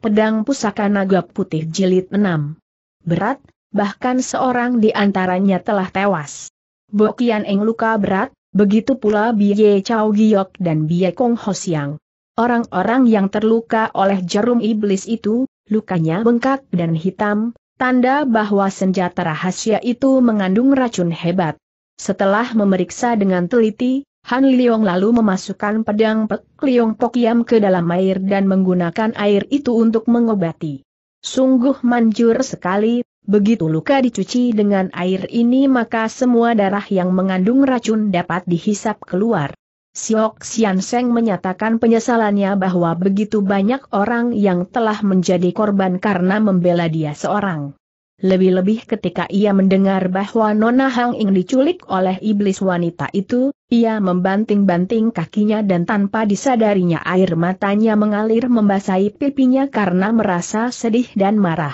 Pedang Pusaka Naga Putih Jilid 6. Berat, bahkan seorang di antaranya telah tewas. Bokian Eng luka berat, begitu pula Biye Chao Giok dan Biye Kong Ho Siang. Orang-orang yang terluka oleh jarum iblis itu, lukanya bengkak dan hitam, tanda bahwa senjata rahasia itu mengandung racun hebat. Setelah memeriksa dengan teliti, Han Liong lalu memasukkan pedang Pek Liong Pokiam ke dalam air dan menggunakan air itu untuk mengobati. Sungguh manjur sekali, begitu luka dicuci dengan air ini maka semua darah yang mengandung racun dapat dihisap keluar. Siok Sian Seng menyatakan penyesalannya bahwa begitu banyak orang yang telah menjadi korban karena membela dia seorang. Lebih-lebih ketika ia mendengar bahwa Nona Hang Ing diculik oleh iblis wanita itu, ia membanting-banting kakinya dan tanpa disadarinya air matanya mengalir membasahi pipinya karena merasa sedih dan marah.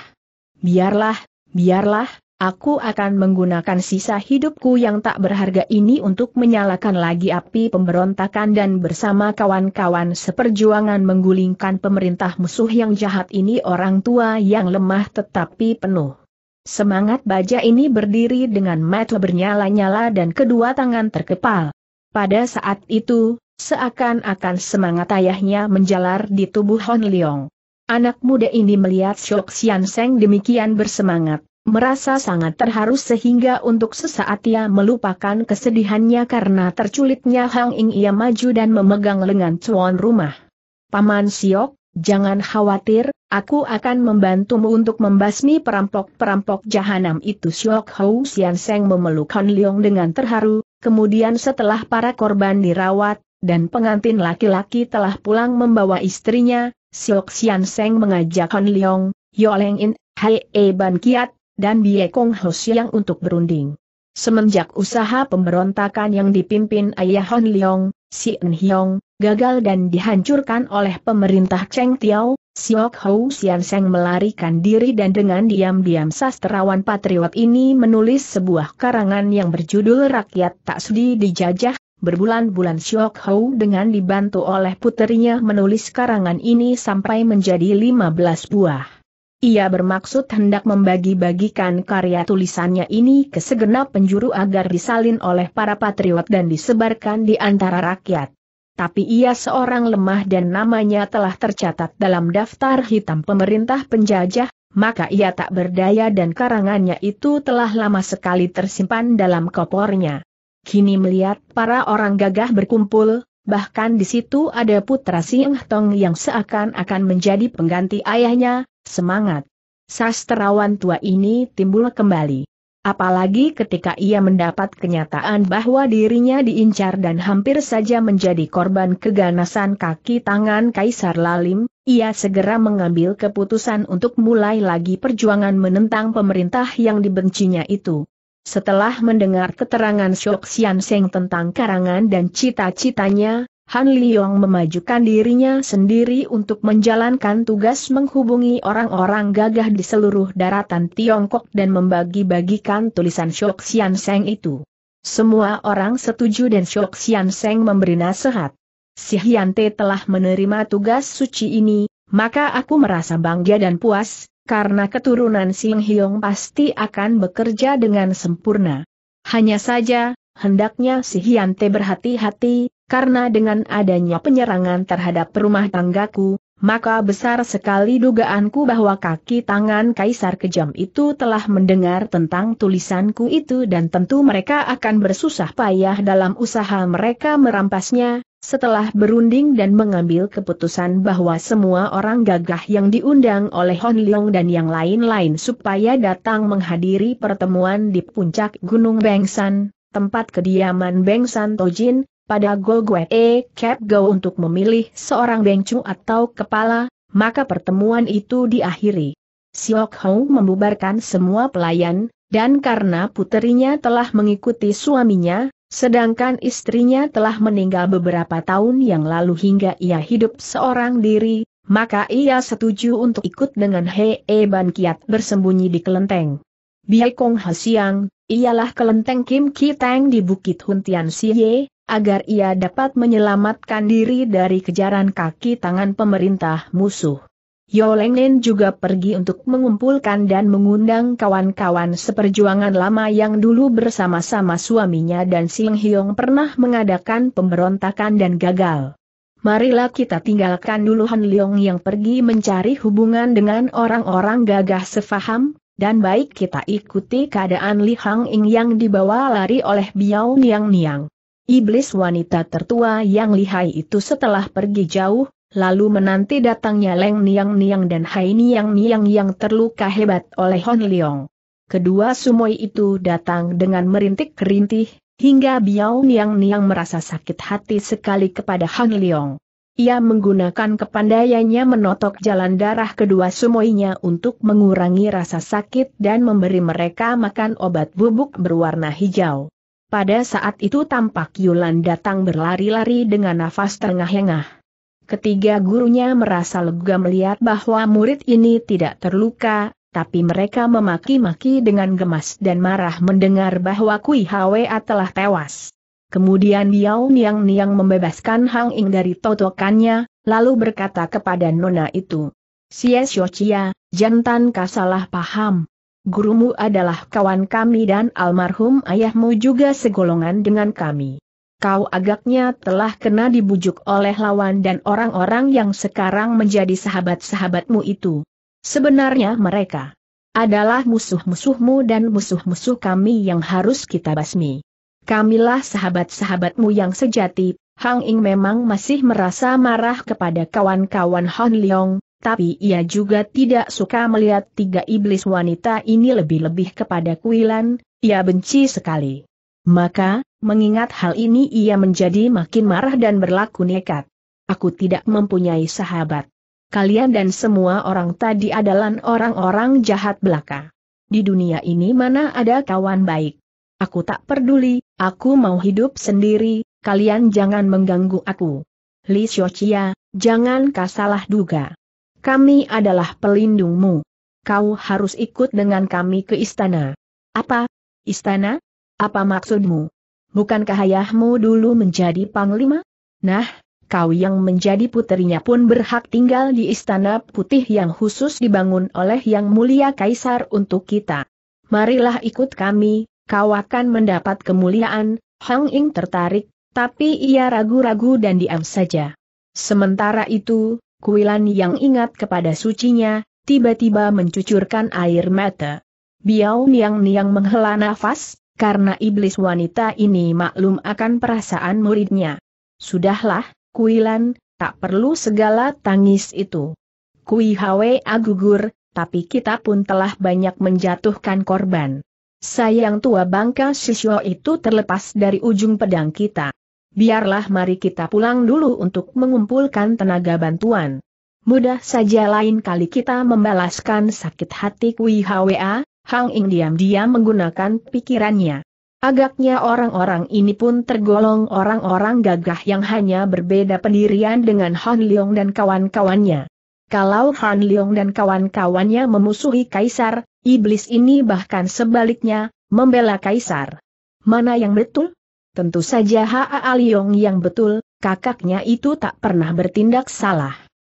Biarlah, biarlah, aku akan menggunakan sisa hidupku yang tak berharga ini untuk menyalakan lagi api pemberontakan dan bersama kawan-kawan seperjuangan menggulingkan pemerintah musuh yang jahat ini orang tua yang lemah tetapi penuh Semangat baja ini berdiri dengan mata bernyala-nyala dan kedua tangan terkepal. Pada saat itu, seakan-akan semangat ayahnya menjalar di tubuh Hon Leong. Anak muda ini melihat Shok Sian Seng demikian bersemangat, merasa sangat terharu sehingga untuk sesaat ia melupakan kesedihannya karena terculitnya Hang Ing ia maju dan memegang lengan tuan rumah. Paman Siok, jangan khawatir, Aku akan membantumu untuk membasmi perampok-perampok jahanam itu Syok Hou Sian Seng memeluk Han Leong dengan terharu, kemudian setelah para korban dirawat, dan pengantin laki-laki telah pulang membawa istrinya, Syok Sian Seng mengajak Han Leong, Yoleng In, Hai E Ban Kiat, dan Bie Kong Ho Siang untuk berunding. Semenjak usaha pemberontakan yang dipimpin ayah Han Leong, Si En Hyong, gagal dan dihancurkan oleh pemerintah Cheng Tiao, Siok Hou Sian Seng melarikan diri dan dengan diam-diam sastrawan patriot ini menulis sebuah karangan yang berjudul Rakyat Tak Sudi Dijajah, berbulan-bulan Siok Hou dengan dibantu oleh puterinya menulis karangan ini sampai menjadi 15 buah. Ia bermaksud hendak membagi-bagikan karya tulisannya ini ke segenap penjuru agar disalin oleh para patriot dan disebarkan di antara rakyat tapi ia seorang lemah dan namanya telah tercatat dalam daftar hitam pemerintah penjajah, maka ia tak berdaya dan karangannya itu telah lama sekali tersimpan dalam kopornya. Kini melihat para orang gagah berkumpul, bahkan di situ ada putra Sing Tong yang seakan-akan menjadi pengganti ayahnya, semangat. Sastrawan tua ini timbul kembali apalagi ketika ia mendapat kenyataan bahwa dirinya diincar dan hampir saja menjadi korban keganasan kaki tangan Kaisar Lalim, ia segera mengambil keputusan untuk mulai lagi perjuangan menentang pemerintah yang dibencinya itu. Setelah mendengar keterangan Shok Sian Seng tentang karangan dan cita-citanya, Han Liong memajukan dirinya sendiri untuk menjalankan tugas menghubungi orang-orang gagah di seluruh daratan Tiongkok dan membagi-bagikan tulisan Shok Xian Seng itu. Semua orang setuju dan Shok Xian Seng memberi nasihat. Si Hyante telah menerima tugas suci ini, maka aku merasa bangga dan puas, karena keturunan Sing Hyong pasti akan bekerja dengan sempurna. Hanya saja, hendaknya si Hyante berhati-hati, karena dengan adanya penyerangan terhadap rumah tanggaku, maka besar sekali dugaanku bahwa kaki tangan kaisar kejam itu telah mendengar tentang tulisanku itu dan tentu mereka akan bersusah payah dalam usaha mereka merampasnya, setelah berunding dan mengambil keputusan bahwa semua orang gagah yang diundang oleh Hon Leong dan yang lain-lain supaya datang menghadiri pertemuan di puncak Gunung Bengsan, tempat kediaman Bengsan Tojin, pada Go Gue E Cap Go untuk memilih seorang bengcu atau kepala, maka pertemuan itu diakhiri. Siok Hou membubarkan semua pelayan, dan karena puterinya telah mengikuti suaminya, sedangkan istrinya telah meninggal beberapa tahun yang lalu hingga ia hidup seorang diri, maka ia setuju untuk ikut dengan He E Ban Kiat bersembunyi di kelenteng. Biai Kong Hasiang, ialah kelenteng Kim Ki Tang di Bukit Huntian Siye, agar ia dapat menyelamatkan diri dari kejaran kaki tangan pemerintah musuh. Yo Lengnen juga pergi untuk mengumpulkan dan mengundang kawan-kawan seperjuangan lama yang dulu bersama-sama suaminya dan Sing Hyong pernah mengadakan pemberontakan dan gagal. Marilah kita tinggalkan dulu Han Leong yang pergi mencari hubungan dengan orang-orang gagah sefaham, dan baik kita ikuti keadaan Li Hang Ing yang dibawa lari oleh Biao Niang Niang. Iblis wanita tertua yang lihai itu setelah pergi jauh, lalu menanti datangnya Leng Niang Niang dan Hai Niang Niang yang terluka hebat oleh Hon Leong. Kedua sumoi itu datang dengan merintik kerintih, hingga Biao Niang Niang merasa sakit hati sekali kepada Han Leong. Ia menggunakan kepandaiannya menotok jalan darah kedua sumoinya untuk mengurangi rasa sakit dan memberi mereka makan obat bubuk berwarna hijau. Pada saat itu tampak Yulan datang berlari-lari dengan nafas terengah-engah. Ketiga gurunya merasa lega melihat bahwa murid ini tidak terluka, tapi mereka memaki-maki dengan gemas dan marah mendengar bahwa Kui Hwa telah tewas. Kemudian Biao Niang Niang membebaskan Hang Ing dari totokannya, lalu berkata kepada nona itu, Xie Xiao jantan kau salah paham. Gurumu adalah kawan kami dan almarhum ayahmu juga segolongan dengan kami kau agaknya telah kena dibujuk oleh lawan dan orang-orang yang sekarang menjadi sahabat-sahabatmu itu. Sebenarnya mereka adalah musuh-musuhmu dan musuh-musuh kami yang harus kita basmi. Kamilah sahabat-sahabatmu yang sejati, Hang Ing memang masih merasa marah kepada kawan-kawan Han Leong, tapi ia juga tidak suka melihat tiga iblis wanita ini lebih-lebih kepada Kuilan, ia benci sekali. Maka, mengingat hal ini ia menjadi makin marah dan berlaku nekat. Aku tidak mempunyai sahabat. Kalian dan semua orang tadi adalah orang-orang jahat belaka. Di dunia ini mana ada kawan baik. Aku tak peduli, aku mau hidup sendiri, kalian jangan mengganggu aku. Li Xiaoqia, jangan kau salah duga. Kami adalah pelindungmu. Kau harus ikut dengan kami ke istana. Apa? Istana? Apa maksudmu? Bukankah ayahmu dulu menjadi panglima? Nah, kau yang menjadi puterinya pun berhak tinggal di istana putih yang khusus dibangun oleh Yang Mulia Kaisar untuk kita. Marilah ikut kami, kau akan mendapat kemuliaan, Hang Ing tertarik, tapi ia ragu-ragu dan diam saja. Sementara itu, Kuilan yang ingat kepada sucinya, tiba-tiba mencucurkan air mata. Biao Niang Niang menghela nafas, karena iblis wanita ini maklum akan perasaan muridnya. Sudahlah, Kuilan, tak perlu segala tangis itu. Kui Hwe gugur, tapi kita pun telah banyak menjatuhkan korban. Sayang tua bangka siswa itu terlepas dari ujung pedang kita. Biarlah mari kita pulang dulu untuk mengumpulkan tenaga bantuan. Mudah saja lain kali kita membalaskan sakit hati Kui Hwa, Hang Ing diam-diam menggunakan pikirannya. Agaknya orang-orang ini pun tergolong orang-orang gagah yang hanya berbeda pendirian dengan Han Leong dan kawan-kawannya. Kalau Han Leong dan kawan-kawannya memusuhi kaisar, iblis ini bahkan sebaliknya, membela kaisar. Mana yang betul? Tentu saja Haa Leong yang betul, kakaknya itu tak pernah bertindak salah.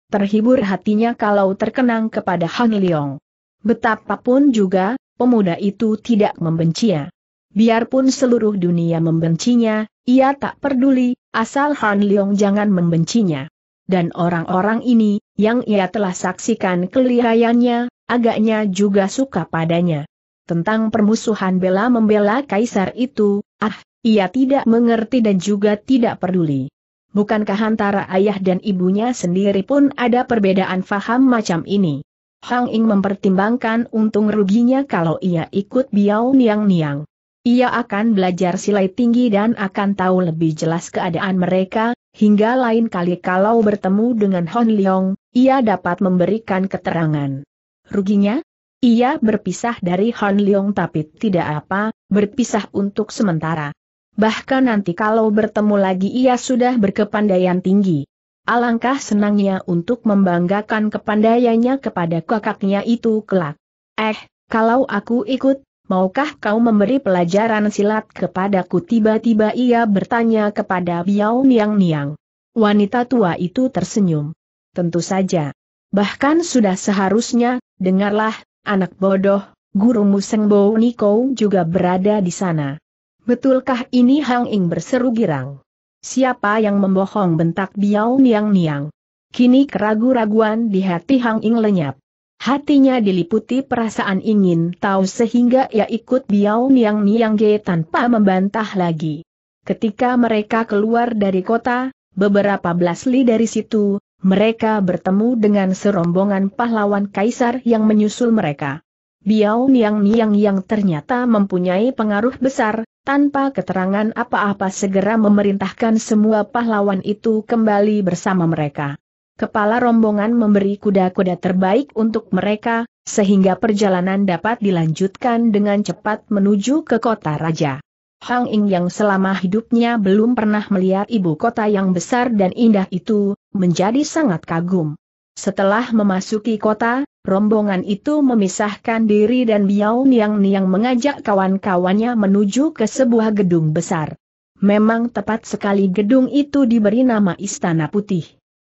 Terhibur hatinya kalau terkenang kepada Han Leong. Betapapun juga, pemuda itu tidak membencinya. Biarpun seluruh dunia membencinya, ia tak peduli, asal Han Leong jangan membencinya. Dan orang-orang ini, yang ia telah saksikan kelihayannya, agaknya juga suka padanya. Tentang permusuhan bela membela kaisar itu, ah, ia tidak mengerti dan juga tidak peduli. Bukankah antara ayah dan ibunya sendiri pun ada perbedaan faham macam ini? Hang Ing mempertimbangkan untung ruginya kalau ia ikut Biao Niang Niang. Ia akan belajar silai tinggi dan akan tahu lebih jelas keadaan mereka, hingga lain kali kalau bertemu dengan Hon Leong, ia dapat memberikan keterangan. Ruginya? Ia berpisah dari Hon Leong tapi tidak apa, berpisah untuk sementara. Bahkan nanti kalau bertemu lagi ia sudah berkepandaian tinggi. Alangkah senangnya untuk membanggakan kepandaiannya kepada kakaknya itu kelak. Eh, kalau aku ikut, maukah kau memberi pelajaran silat kepadaku? Tiba-tiba ia bertanya kepada Biao Niang Niang. Wanita tua itu tersenyum. Tentu saja. Bahkan sudah seharusnya, dengarlah, anak bodoh, gurumu Sengbo Niko juga berada di sana. Betulkah ini Hang Ing berseru girang? Siapa yang membohong bentak Biao Niang Niang? Kini keragu-raguan di hati Hang Ing lenyap. Hatinya diliputi perasaan ingin tahu sehingga ia ikut Biao Niang Niang Ge tanpa membantah lagi. Ketika mereka keluar dari kota, beberapa belas li dari situ, mereka bertemu dengan serombongan pahlawan kaisar yang menyusul mereka. Biao Niang Niang yang ternyata mempunyai pengaruh besar, tanpa keterangan apa-apa segera memerintahkan semua pahlawan itu kembali bersama mereka. Kepala rombongan memberi kuda-kuda terbaik untuk mereka, sehingga perjalanan dapat dilanjutkan dengan cepat menuju ke kota raja. Hang Ing yang selama hidupnya belum pernah melihat ibu kota yang besar dan indah itu, menjadi sangat kagum. Setelah memasuki kota, rombongan itu memisahkan diri dan Biao Niang Niang mengajak kawan-kawannya menuju ke sebuah gedung besar. Memang tepat sekali gedung itu diberi nama Istana Putih.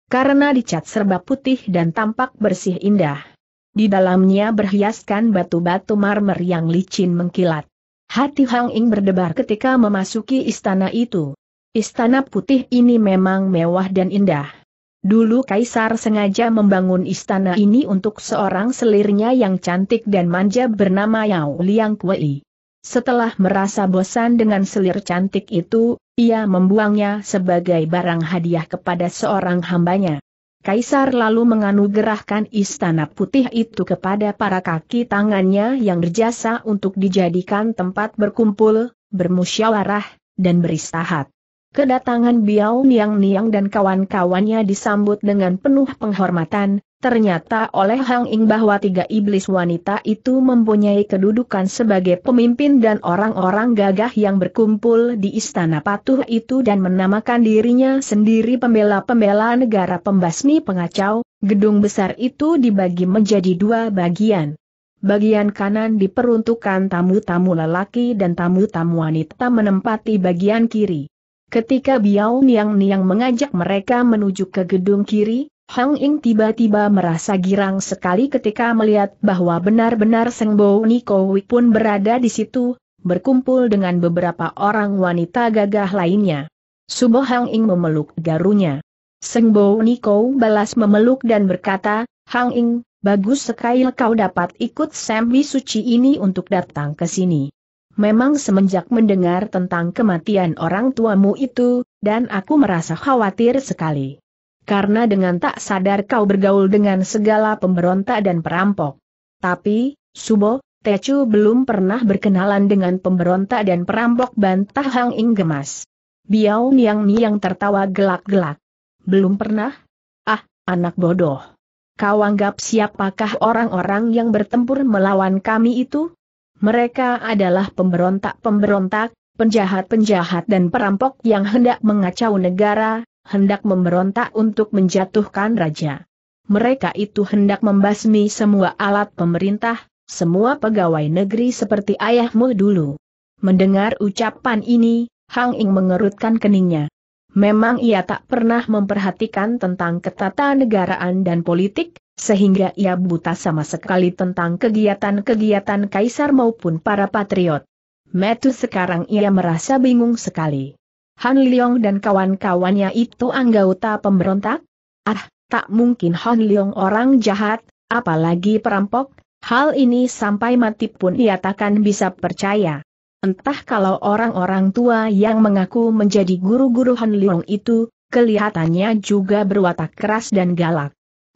Karena dicat serba putih dan tampak bersih indah. Di dalamnya berhiaskan batu-batu marmer yang licin mengkilat. Hati Hang Ing berdebar ketika memasuki istana itu. Istana putih ini memang mewah dan indah. Dulu Kaisar sengaja membangun istana ini untuk seorang selirnya yang cantik dan manja bernama Yao Liang Kuei. Setelah merasa bosan dengan selir cantik itu, ia membuangnya sebagai barang hadiah kepada seorang hambanya. Kaisar lalu menganugerahkan istana putih itu kepada para kaki tangannya yang berjasa untuk dijadikan tempat berkumpul, bermusyawarah, dan beristahat. Kedatangan Biao Niang Niang dan kawan-kawannya disambut dengan penuh penghormatan, ternyata oleh Hang Ing bahwa tiga iblis wanita itu mempunyai kedudukan sebagai pemimpin dan orang-orang gagah yang berkumpul di istana patuh itu dan menamakan dirinya sendiri pembela-pembela negara pembasmi pengacau, gedung besar itu dibagi menjadi dua bagian. Bagian kanan diperuntukkan tamu-tamu lelaki dan tamu-tamu wanita menempati bagian kiri. Ketika Biao Niang Niang mengajak mereka menuju ke gedung kiri, Hang Ing tiba-tiba merasa girang sekali ketika melihat bahwa benar-benar Seng Bo Nikowi pun berada di situ, berkumpul dengan beberapa orang wanita gagah lainnya. Subo Hang Ing memeluk garunya. Seng Bo Niko balas memeluk dan berkata, Hang Ing, bagus sekali kau dapat ikut Sambi Suci ini untuk datang ke sini. Memang semenjak mendengar tentang kematian orang tuamu itu, dan aku merasa khawatir sekali karena dengan tak sadar kau bergaul dengan segala pemberontak dan perampok. Tapi, Subo, Tecu belum pernah berkenalan dengan pemberontak dan perampok bantah Hang Ing gemas. Biao Niang Niang tertawa gelak-gelak. Belum pernah? Ah, anak bodoh. Kau anggap siapakah orang-orang yang bertempur melawan kami itu? Mereka adalah pemberontak-pemberontak, penjahat-penjahat dan perampok yang hendak mengacau negara, hendak memberontak untuk menjatuhkan raja. Mereka itu hendak membasmi semua alat pemerintah, semua pegawai negeri seperti ayahmu dulu. Mendengar ucapan ini, Hang Ing mengerutkan keningnya. Memang ia tak pernah memperhatikan tentang ketatanegaraan dan politik, sehingga ia buta sama sekali tentang kegiatan-kegiatan kaisar maupun para patriot. Metu sekarang ia merasa bingung sekali. Han Leong dan kawan-kawannya itu anggota pemberontak? Ah, tak mungkin Han Leong orang jahat, apalagi perampok, hal ini sampai mati pun ia takkan bisa percaya. Entah kalau orang-orang tua yang mengaku menjadi guru-guru Han Leong itu, kelihatannya juga berwatak keras dan galak.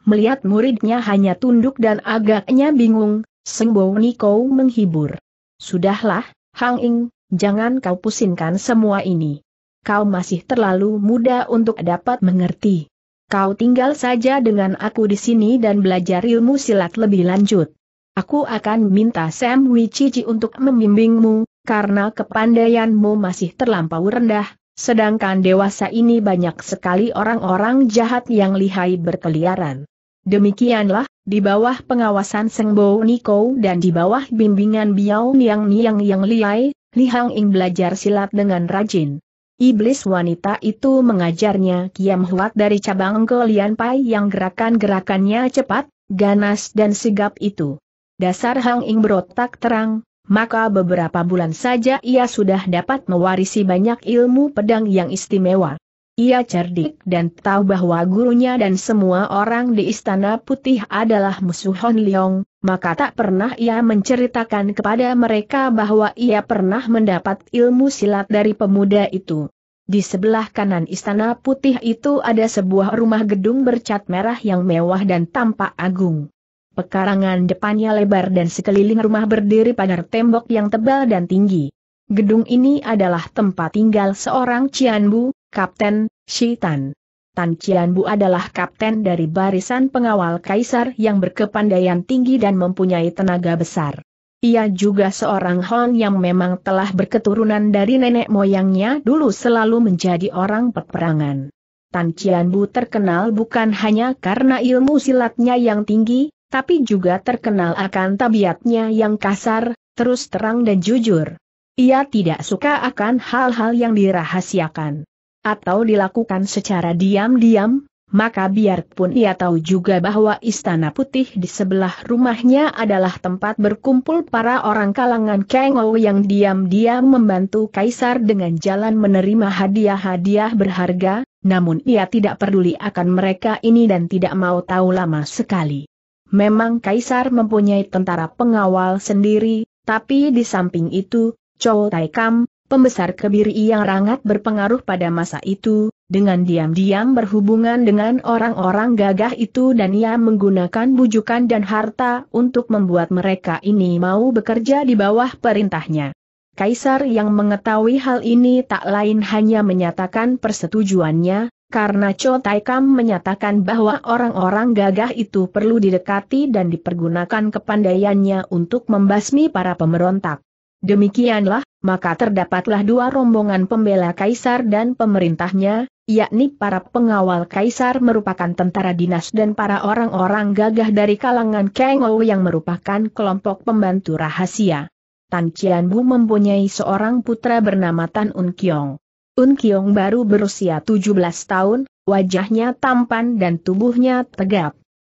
Melihat muridnya hanya tunduk dan agaknya bingung, Sengbo Niko menghibur. Sudahlah, Hang Ing, jangan kau pusingkan semua ini kau masih terlalu muda untuk dapat mengerti. Kau tinggal saja dengan aku di sini dan belajar ilmu silat lebih lanjut. Aku akan minta Sam Wichichi untuk membimbingmu, karena kepandaianmu masih terlampau rendah, sedangkan dewasa ini banyak sekali orang-orang jahat yang lihai berkeliaran. Demikianlah, di bawah pengawasan Sengbo Niko dan di bawah bimbingan Biao Niang Niang yang lihai, Li Hang Ing belajar silat dengan rajin. Iblis wanita itu mengajarnya Kiam Huat dari cabang ke Lian Pai yang gerakan-gerakannya cepat, ganas dan sigap itu. Dasar Hang Ing berotak terang, maka beberapa bulan saja ia sudah dapat mewarisi banyak ilmu pedang yang istimewa. Ia cerdik dan tahu bahwa gurunya dan semua orang di Istana Putih adalah musuh Hon Leong, maka tak pernah ia menceritakan kepada mereka bahwa ia pernah mendapat ilmu silat dari pemuda itu. Di sebelah kanan Istana Putih itu ada sebuah rumah gedung bercat merah yang mewah dan tampak agung. Pekarangan depannya lebar dan sekeliling rumah berdiri pada tembok yang tebal dan tinggi. Gedung ini adalah tempat tinggal seorang Cianbu, Kapten, Shitan. Tan Cianbu adalah kapten dari barisan pengawal kaisar yang berkepandaian tinggi dan mempunyai tenaga besar. Ia juga seorang Hon yang memang telah berketurunan dari nenek moyangnya dulu selalu menjadi orang peperangan. Tan Cianbu terkenal bukan hanya karena ilmu silatnya yang tinggi, tapi juga terkenal akan tabiatnya yang kasar, terus terang dan jujur. Ia tidak suka akan hal-hal yang dirahasiakan atau dilakukan secara diam-diam, maka biarpun ia tahu juga bahwa Istana Putih di sebelah rumahnya adalah tempat berkumpul para orang kalangan Kengou yang diam-diam membantu Kaisar dengan jalan menerima hadiah-hadiah berharga, namun ia tidak peduli akan mereka ini dan tidak mau tahu lama sekali. Memang Kaisar mempunyai tentara pengawal sendiri, tapi di samping itu, Chow Tai Kam, pembesar kebiri yang sangat berpengaruh pada masa itu, dengan diam-diam berhubungan dengan orang-orang gagah itu dan ia menggunakan bujukan dan harta untuk membuat mereka ini mau bekerja di bawah perintahnya. Kaisar yang mengetahui hal ini tak lain hanya menyatakan persetujuannya, karena Cho Tai Kam menyatakan bahwa orang-orang gagah itu perlu didekati dan dipergunakan kepandaiannya untuk membasmi para pemberontak. Demikianlah, maka terdapatlah dua rombongan pembela kaisar dan pemerintahnya, yakni para pengawal kaisar merupakan tentara dinas dan para orang-orang gagah dari kalangan Kengou yang merupakan kelompok pembantu rahasia. Tan Bu mempunyai seorang putra bernama Tan Un Kiong. Un Kiong baru berusia 17 tahun, wajahnya tampan dan tubuhnya tegap.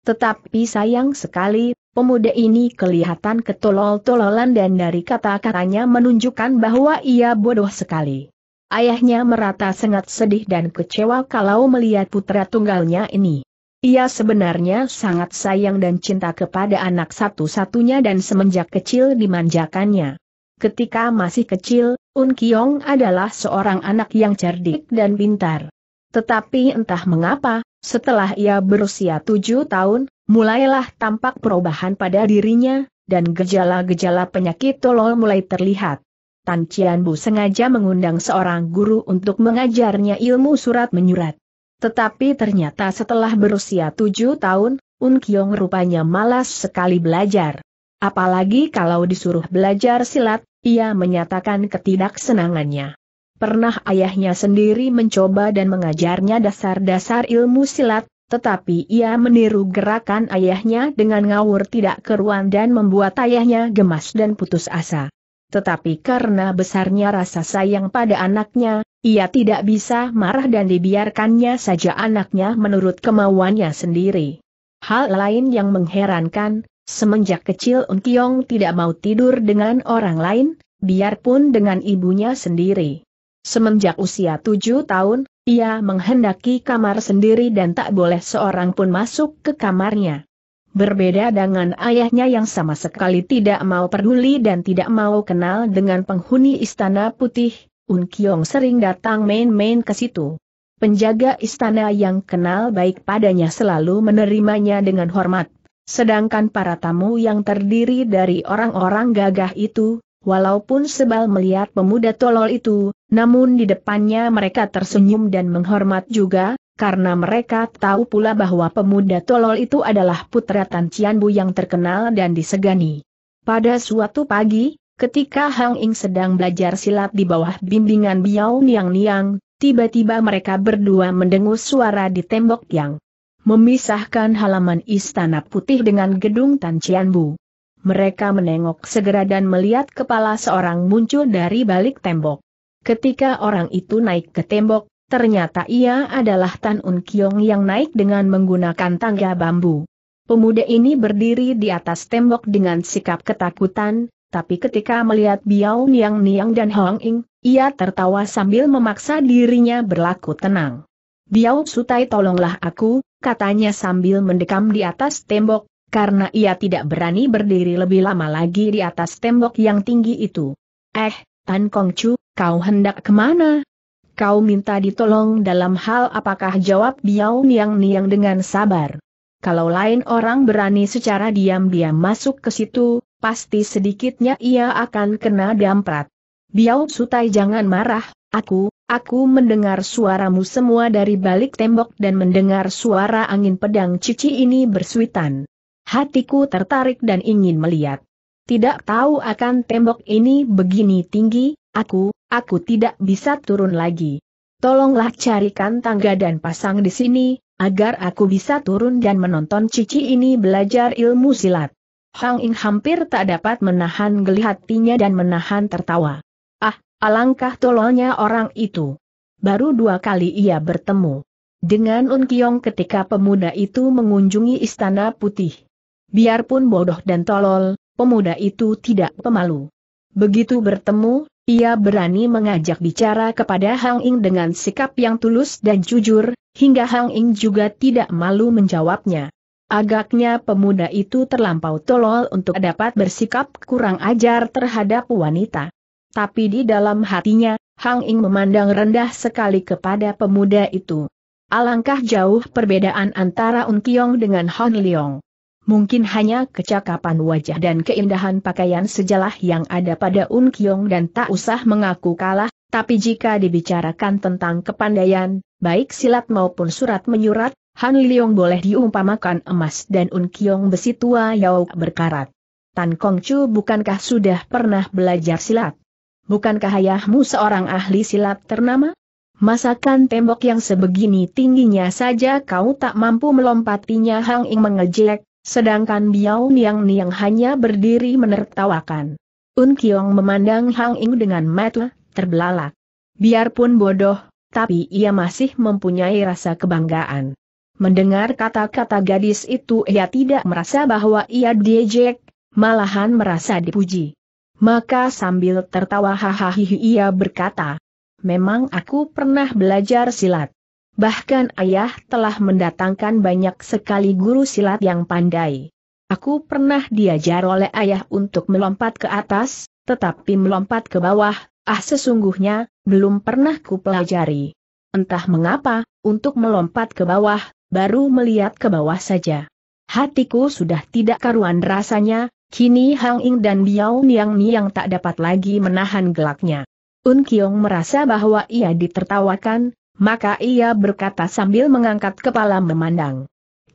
Tetapi sayang sekali, Pemuda ini kelihatan ketolol-tololan dan dari kata-katanya menunjukkan bahwa ia bodoh sekali. Ayahnya merata sangat sedih dan kecewa kalau melihat putra tunggalnya ini. Ia sebenarnya sangat sayang dan cinta kepada anak satu-satunya dan semenjak kecil dimanjakannya. Ketika masih kecil, Un Kiong adalah seorang anak yang cerdik dan pintar. Tetapi entah mengapa, setelah ia berusia tujuh tahun, mulailah tampak perubahan pada dirinya, dan gejala-gejala penyakit tolol mulai terlihat. Tan Bu sengaja mengundang seorang guru untuk mengajarnya ilmu surat menyurat. Tetapi ternyata setelah berusia tujuh tahun, Un Kiong rupanya malas sekali belajar. Apalagi kalau disuruh belajar silat, ia menyatakan ketidaksenangannya. Pernah ayahnya sendiri mencoba dan mengajarnya dasar-dasar ilmu silat, tetapi ia meniru gerakan ayahnya dengan ngawur tidak keruan dan membuat ayahnya gemas dan putus asa. Tetapi karena besarnya rasa sayang pada anaknya, ia tidak bisa marah dan dibiarkannya saja anaknya menurut kemauannya sendiri. Hal lain yang mengherankan, semenjak kecil Ungkiong tidak mau tidur dengan orang lain, biarpun dengan ibunya sendiri. Semenjak usia tujuh tahun, ia menghendaki kamar sendiri dan tak boleh seorang pun masuk ke kamarnya. Berbeda dengan ayahnya yang sama sekali tidak mau peduli dan tidak mau kenal dengan penghuni istana putih, Un Kiong sering datang main-main ke situ. Penjaga istana yang kenal baik padanya selalu menerimanya dengan hormat. Sedangkan para tamu yang terdiri dari orang-orang gagah itu, Walaupun sebal melihat pemuda tolol itu, namun di depannya mereka tersenyum dan menghormat juga, karena mereka tahu pula bahwa pemuda tolol itu adalah putra Tan Cianbu yang terkenal dan disegani. Pada suatu pagi, ketika Hang Ing sedang belajar silat di bawah bimbingan Biao Niang Niang, tiba-tiba mereka berdua mendengus suara di tembok yang memisahkan halaman Istana Putih dengan gedung Tan Cianbu. Mereka menengok segera dan melihat kepala seorang muncul dari balik tembok. Ketika orang itu naik ke tembok, ternyata ia adalah Tan Un Kiong yang naik dengan menggunakan tangga bambu. Pemuda ini berdiri di atas tembok dengan sikap ketakutan, tapi ketika melihat Biao Niang Niang dan Hong Ing, ia tertawa sambil memaksa dirinya berlaku tenang. Biao Sutai tolonglah aku, katanya sambil mendekam di atas tembok, karena ia tidak berani berdiri lebih lama lagi di atas tembok yang tinggi itu. Eh, Tan Kong Chu, kau hendak ke mana? Kau minta ditolong dalam hal apakah jawab Biao Niang Niang dengan sabar. Kalau lain orang berani secara diam-diam masuk ke situ, pasti sedikitnya ia akan kena damprat. Biao Sutai jangan marah, aku, aku mendengar suaramu semua dari balik tembok dan mendengar suara angin pedang cici ini bersuitan. Hatiku tertarik dan ingin melihat. Tidak tahu akan tembok ini begini tinggi, aku, aku tidak bisa turun lagi. Tolonglah carikan tangga dan pasang di sini, agar aku bisa turun dan menonton Cici ini belajar ilmu silat. Hang Ing hampir tak dapat menahan geli hatinya dan menahan tertawa. Ah, alangkah tololnya orang itu. Baru dua kali ia bertemu dengan Un Kiong ketika pemuda itu mengunjungi Istana Putih. Biarpun bodoh dan tolol, pemuda itu tidak pemalu. Begitu bertemu, ia berani mengajak bicara kepada Hang Ing dengan sikap yang tulus dan jujur, hingga Hang Ing juga tidak malu menjawabnya. Agaknya pemuda itu terlampau tolol untuk dapat bersikap kurang ajar terhadap wanita. Tapi di dalam hatinya, Hang Ing memandang rendah sekali kepada pemuda itu. Alangkah jauh perbedaan antara Un Kiong dengan Hon Leong. Mungkin hanya kecakapan wajah dan keindahan pakaian sejalah yang ada pada Un Kiong dan tak usah mengaku kalah, tapi jika dibicarakan tentang kepandaian, baik silat maupun surat menyurat, Han Liong boleh diumpamakan emas dan Un Kiong besi tua Yao berkarat. Tan Kong Chu bukankah sudah pernah belajar silat? Bukankah ayahmu seorang ahli silat ternama? Masakan tembok yang sebegini tingginya saja kau tak mampu melompatinya Hang Ing mengejek, sedangkan Biao Niang Niang hanya berdiri menertawakan. Un Kiong memandang Hang Ing dengan mata terbelalak. Biarpun bodoh, tapi ia masih mempunyai rasa kebanggaan. Mendengar kata-kata gadis itu ia tidak merasa bahwa ia diejek, malahan merasa dipuji. Maka sambil tertawa hahaha ia berkata, Memang aku pernah belajar silat. Bahkan ayah telah mendatangkan banyak sekali guru silat yang pandai. Aku pernah diajar oleh ayah untuk melompat ke atas, tetapi melompat ke bawah, ah sesungguhnya, belum pernah ku pelajari. Entah mengapa, untuk melompat ke bawah, baru melihat ke bawah saja. Hatiku sudah tidak karuan rasanya, kini Hang Ing dan Biao Niang Niang tak dapat lagi menahan gelaknya. Un Kiong merasa bahwa ia ditertawakan, maka ia berkata sambil mengangkat kepala memandang.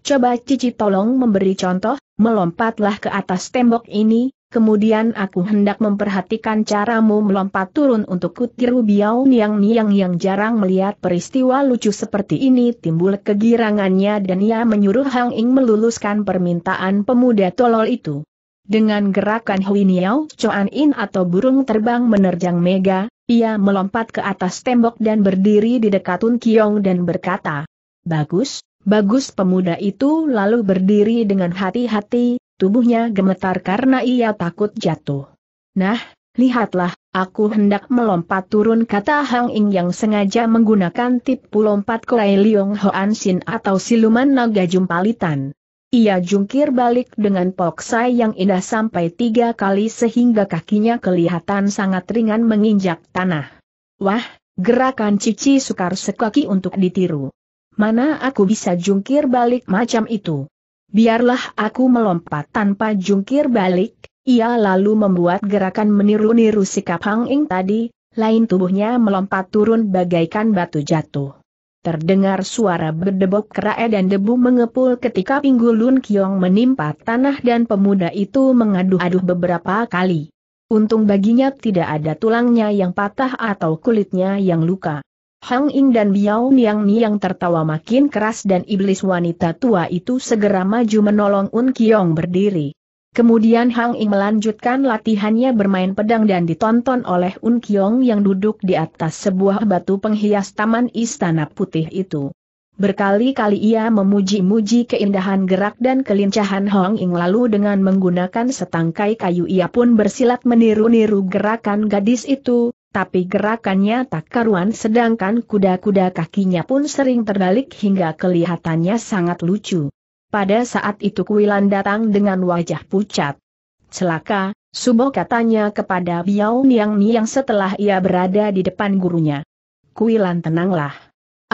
Coba Cici tolong memberi contoh, melompatlah ke atas tembok ini, kemudian aku hendak memperhatikan caramu melompat turun untuk kutiru Biao Niang Niang yang jarang melihat peristiwa lucu seperti ini timbul kegirangannya dan ia menyuruh Hang Ing meluluskan permintaan pemuda tolol itu. Dengan gerakan Hui Niao Choan In atau burung terbang menerjang Mega, ia melompat ke atas tembok dan berdiri di dekat Tun Kiong dan berkata, Bagus, bagus pemuda itu lalu berdiri dengan hati-hati, tubuhnya gemetar karena ia takut jatuh. Nah, lihatlah, aku hendak melompat turun kata Hang Ing yang sengaja menggunakan tipu lompat Kuai Liong Hoan Sin atau siluman naga jumpalitan. Ia jungkir balik dengan poksai yang indah sampai tiga kali sehingga kakinya kelihatan sangat ringan menginjak tanah. Wah, gerakan Cici sukar sekaki untuk ditiru. Mana aku bisa jungkir balik macam itu? Biarlah aku melompat tanpa jungkir balik, ia lalu membuat gerakan meniru-niru sikap Hang Ing tadi, lain tubuhnya melompat turun bagaikan batu jatuh. Terdengar suara berdebok kerae dan debu mengepul ketika pinggul Lun Kiong menimpa tanah dan pemuda itu mengaduh-aduh beberapa kali. Untung baginya tidak ada tulangnya yang patah atau kulitnya yang luka. Hang Ing dan Biao Niang Niang tertawa makin keras dan iblis wanita tua itu segera maju menolong Un Kiong berdiri. Kemudian Hang Ing melanjutkan latihannya bermain pedang dan ditonton oleh Un Kiong yang duduk di atas sebuah batu penghias taman istana putih itu. Berkali-kali ia memuji-muji keindahan gerak dan kelincahan Hong Ing lalu dengan menggunakan setangkai kayu ia pun bersilat meniru-niru gerakan gadis itu, tapi gerakannya tak karuan sedangkan kuda-kuda kakinya pun sering terbalik hingga kelihatannya sangat lucu. Pada saat itu Kuilan datang dengan wajah pucat. Celaka, Subo katanya kepada Biao Niang Niang setelah ia berada di depan gurunya. Kuilan tenanglah.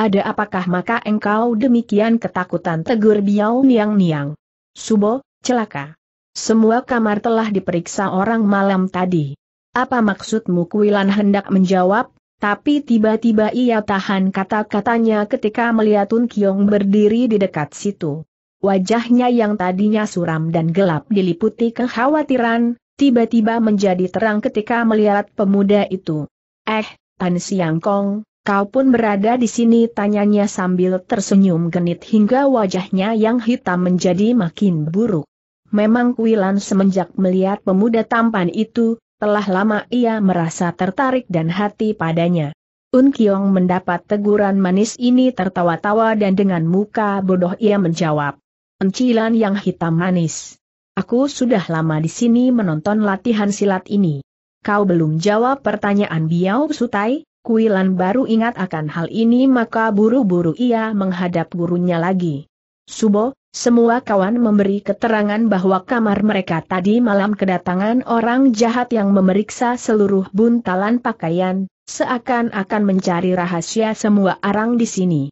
Ada apakah maka engkau demikian ketakutan tegur Biao Niang Niang. Subo, celaka. Semua kamar telah diperiksa orang malam tadi. Apa maksudmu Kuilan hendak menjawab, tapi tiba-tiba ia tahan kata-katanya ketika melihat Tun Kiong berdiri di dekat situ. Wajahnya yang tadinya suram dan gelap diliputi kekhawatiran, tiba-tiba menjadi terang ketika melihat pemuda itu. Eh, Tan Siang Kong, kau pun berada di sini tanyanya sambil tersenyum genit hingga wajahnya yang hitam menjadi makin buruk. Memang Kuilan semenjak melihat pemuda tampan itu, telah lama ia merasa tertarik dan hati padanya. Un Kiong mendapat teguran manis ini tertawa-tawa dan dengan muka bodoh ia menjawab. Encilan yang hitam manis. Aku sudah lama di sini menonton latihan silat ini. Kau belum jawab pertanyaan Biao Sutai, Kuilan baru ingat akan hal ini maka buru-buru ia menghadap gurunya lagi. Subo, semua kawan memberi keterangan bahwa kamar mereka tadi malam kedatangan orang jahat yang memeriksa seluruh buntalan pakaian, seakan-akan mencari rahasia semua orang di sini.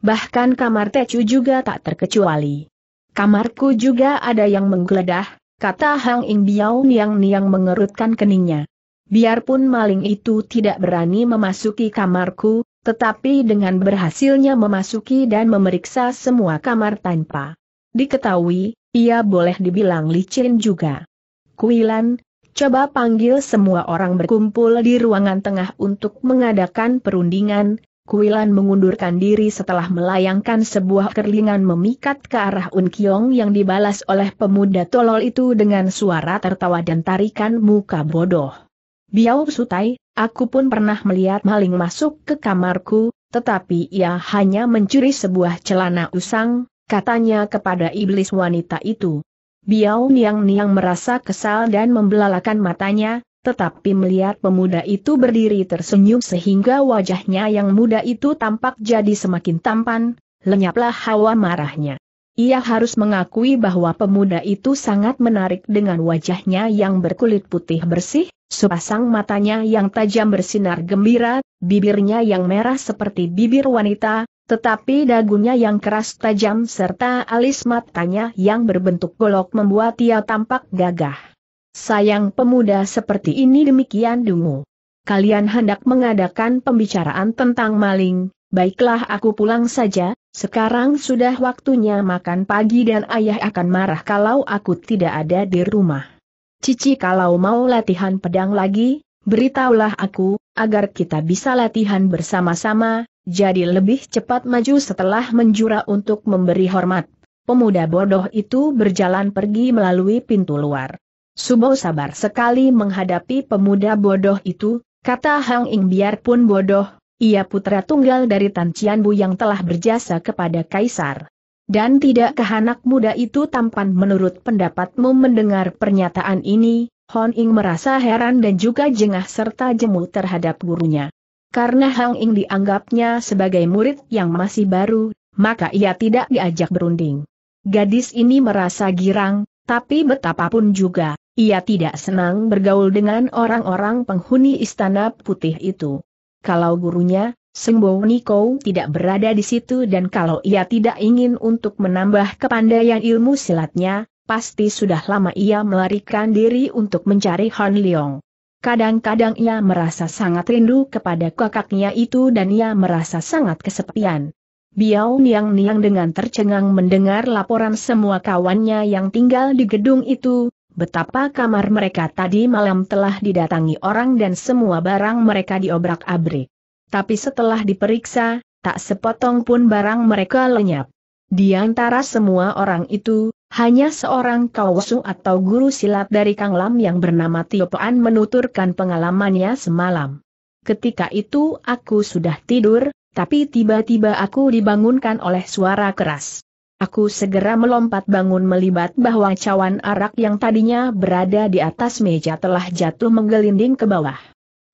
Bahkan kamar Tecu juga tak terkecuali. Kamarku juga ada yang menggeledah, kata Hang Ing Biao Niang Niang mengerutkan keningnya. Biarpun maling itu tidak berani memasuki kamarku, tetapi dengan berhasilnya memasuki dan memeriksa semua kamar tanpa diketahui, ia boleh dibilang licin juga. Kuilan, coba panggil semua orang berkumpul di ruangan tengah untuk mengadakan perundingan, Kuilan mengundurkan diri setelah melayangkan sebuah kerlingan memikat ke arah Un Kiong yang dibalas oleh pemuda tolol itu dengan suara tertawa dan tarikan muka bodoh. Biao Sutai, aku pun pernah melihat maling masuk ke kamarku, tetapi ia hanya mencuri sebuah celana usang, katanya kepada iblis wanita itu. Biao Niang Niang merasa kesal dan membelalakan matanya, tetapi melihat pemuda itu berdiri tersenyum sehingga wajahnya yang muda itu tampak jadi semakin tampan, lenyaplah hawa marahnya. Ia harus mengakui bahwa pemuda itu sangat menarik dengan wajahnya yang berkulit putih bersih, sepasang matanya yang tajam bersinar gembira, bibirnya yang merah seperti bibir wanita, tetapi dagunya yang keras tajam serta alis matanya yang berbentuk golok membuat ia tampak gagah. Sayang pemuda seperti ini demikian dungu. Kalian hendak mengadakan pembicaraan tentang maling, baiklah aku pulang saja, sekarang sudah waktunya makan pagi dan ayah akan marah kalau aku tidak ada di rumah. Cici kalau mau latihan pedang lagi, beritahulah aku, agar kita bisa latihan bersama-sama, jadi lebih cepat maju setelah menjura untuk memberi hormat. Pemuda bodoh itu berjalan pergi melalui pintu luar. Subo sabar sekali menghadapi pemuda bodoh itu, kata Hang Ing biarpun bodoh, ia putra tunggal dari Tan Bu yang telah berjasa kepada Kaisar. Dan tidak anak muda itu tampan menurut pendapatmu mendengar pernyataan ini, Hon Ing merasa heran dan juga jengah serta jemu terhadap gurunya. Karena Hang Ing dianggapnya sebagai murid yang masih baru, maka ia tidak diajak berunding. Gadis ini merasa girang, tapi betapapun juga, ia tidak senang bergaul dengan orang-orang penghuni istana putih itu. Kalau gurunya, Sembo Niko tidak berada di situ dan kalau ia tidak ingin untuk menambah kepandaian ilmu silatnya, pasti sudah lama ia melarikan diri untuk mencari Han Leong. Kadang-kadang ia merasa sangat rindu kepada kakaknya itu dan ia merasa sangat kesepian. Biao Niang Niang dengan tercengang mendengar laporan semua kawannya yang tinggal di gedung itu, betapa kamar mereka tadi malam telah didatangi orang dan semua barang mereka diobrak-abrik. Tapi setelah diperiksa, tak sepotong pun barang mereka lenyap. Di antara semua orang itu, Hanya seorang kawasu atau guru silat dari Kang Lam yang bernama Tiopoan menuturkan pengalamannya semalam. Ketika itu aku sudah tidur, tapi tiba-tiba aku dibangunkan oleh suara keras. Aku segera melompat bangun melibat bahwa cawan arak yang tadinya berada di atas meja telah jatuh menggelinding ke bawah.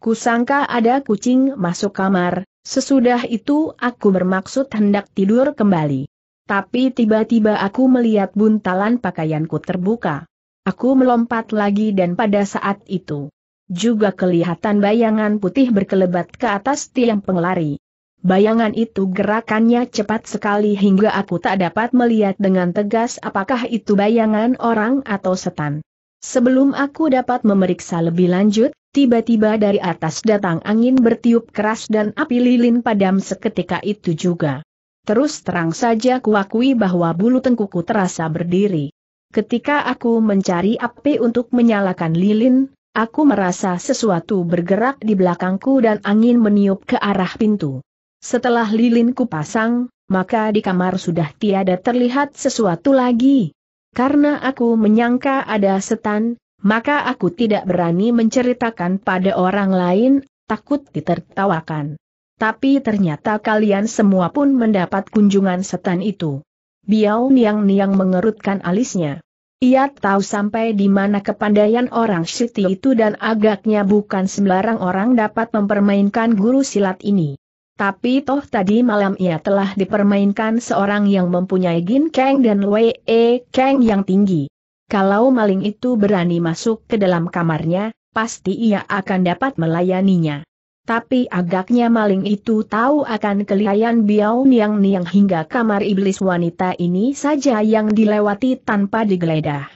Kusangka ada kucing masuk kamar, sesudah itu aku bermaksud hendak tidur kembali. Tapi tiba-tiba aku melihat buntalan pakaianku terbuka. Aku melompat lagi dan pada saat itu, juga kelihatan bayangan putih berkelebat ke atas tiang pengelari. Bayangan itu gerakannya cepat sekali hingga aku tak dapat melihat dengan tegas apakah itu bayangan orang atau setan. Sebelum aku dapat memeriksa lebih lanjut, tiba-tiba dari atas datang angin bertiup keras dan api lilin padam seketika itu juga. Terus terang saja kuakui bahwa bulu tengkuku terasa berdiri. Ketika aku mencari api untuk menyalakan lilin, aku merasa sesuatu bergerak di belakangku dan angin meniup ke arah pintu. Setelah lilinku pasang, maka di kamar sudah tiada terlihat sesuatu lagi. Karena aku menyangka ada setan, maka aku tidak berani menceritakan pada orang lain, takut ditertawakan. Tapi ternyata kalian semua pun mendapat kunjungan setan itu. Biao Niang Niang mengerutkan alisnya. Ia tahu sampai di mana kepandaian orang Siti itu dan agaknya bukan sembarang orang dapat mempermainkan guru silat ini. Tapi toh tadi malam ia telah dipermainkan seorang yang mempunyai Gin Kang dan Wei E Kang yang tinggi. Kalau maling itu berani masuk ke dalam kamarnya, pasti ia akan dapat melayaninya. Tapi agaknya maling itu tahu akan kelihayan Biao Niang Niang hingga kamar iblis wanita ini saja yang dilewati tanpa digeledah.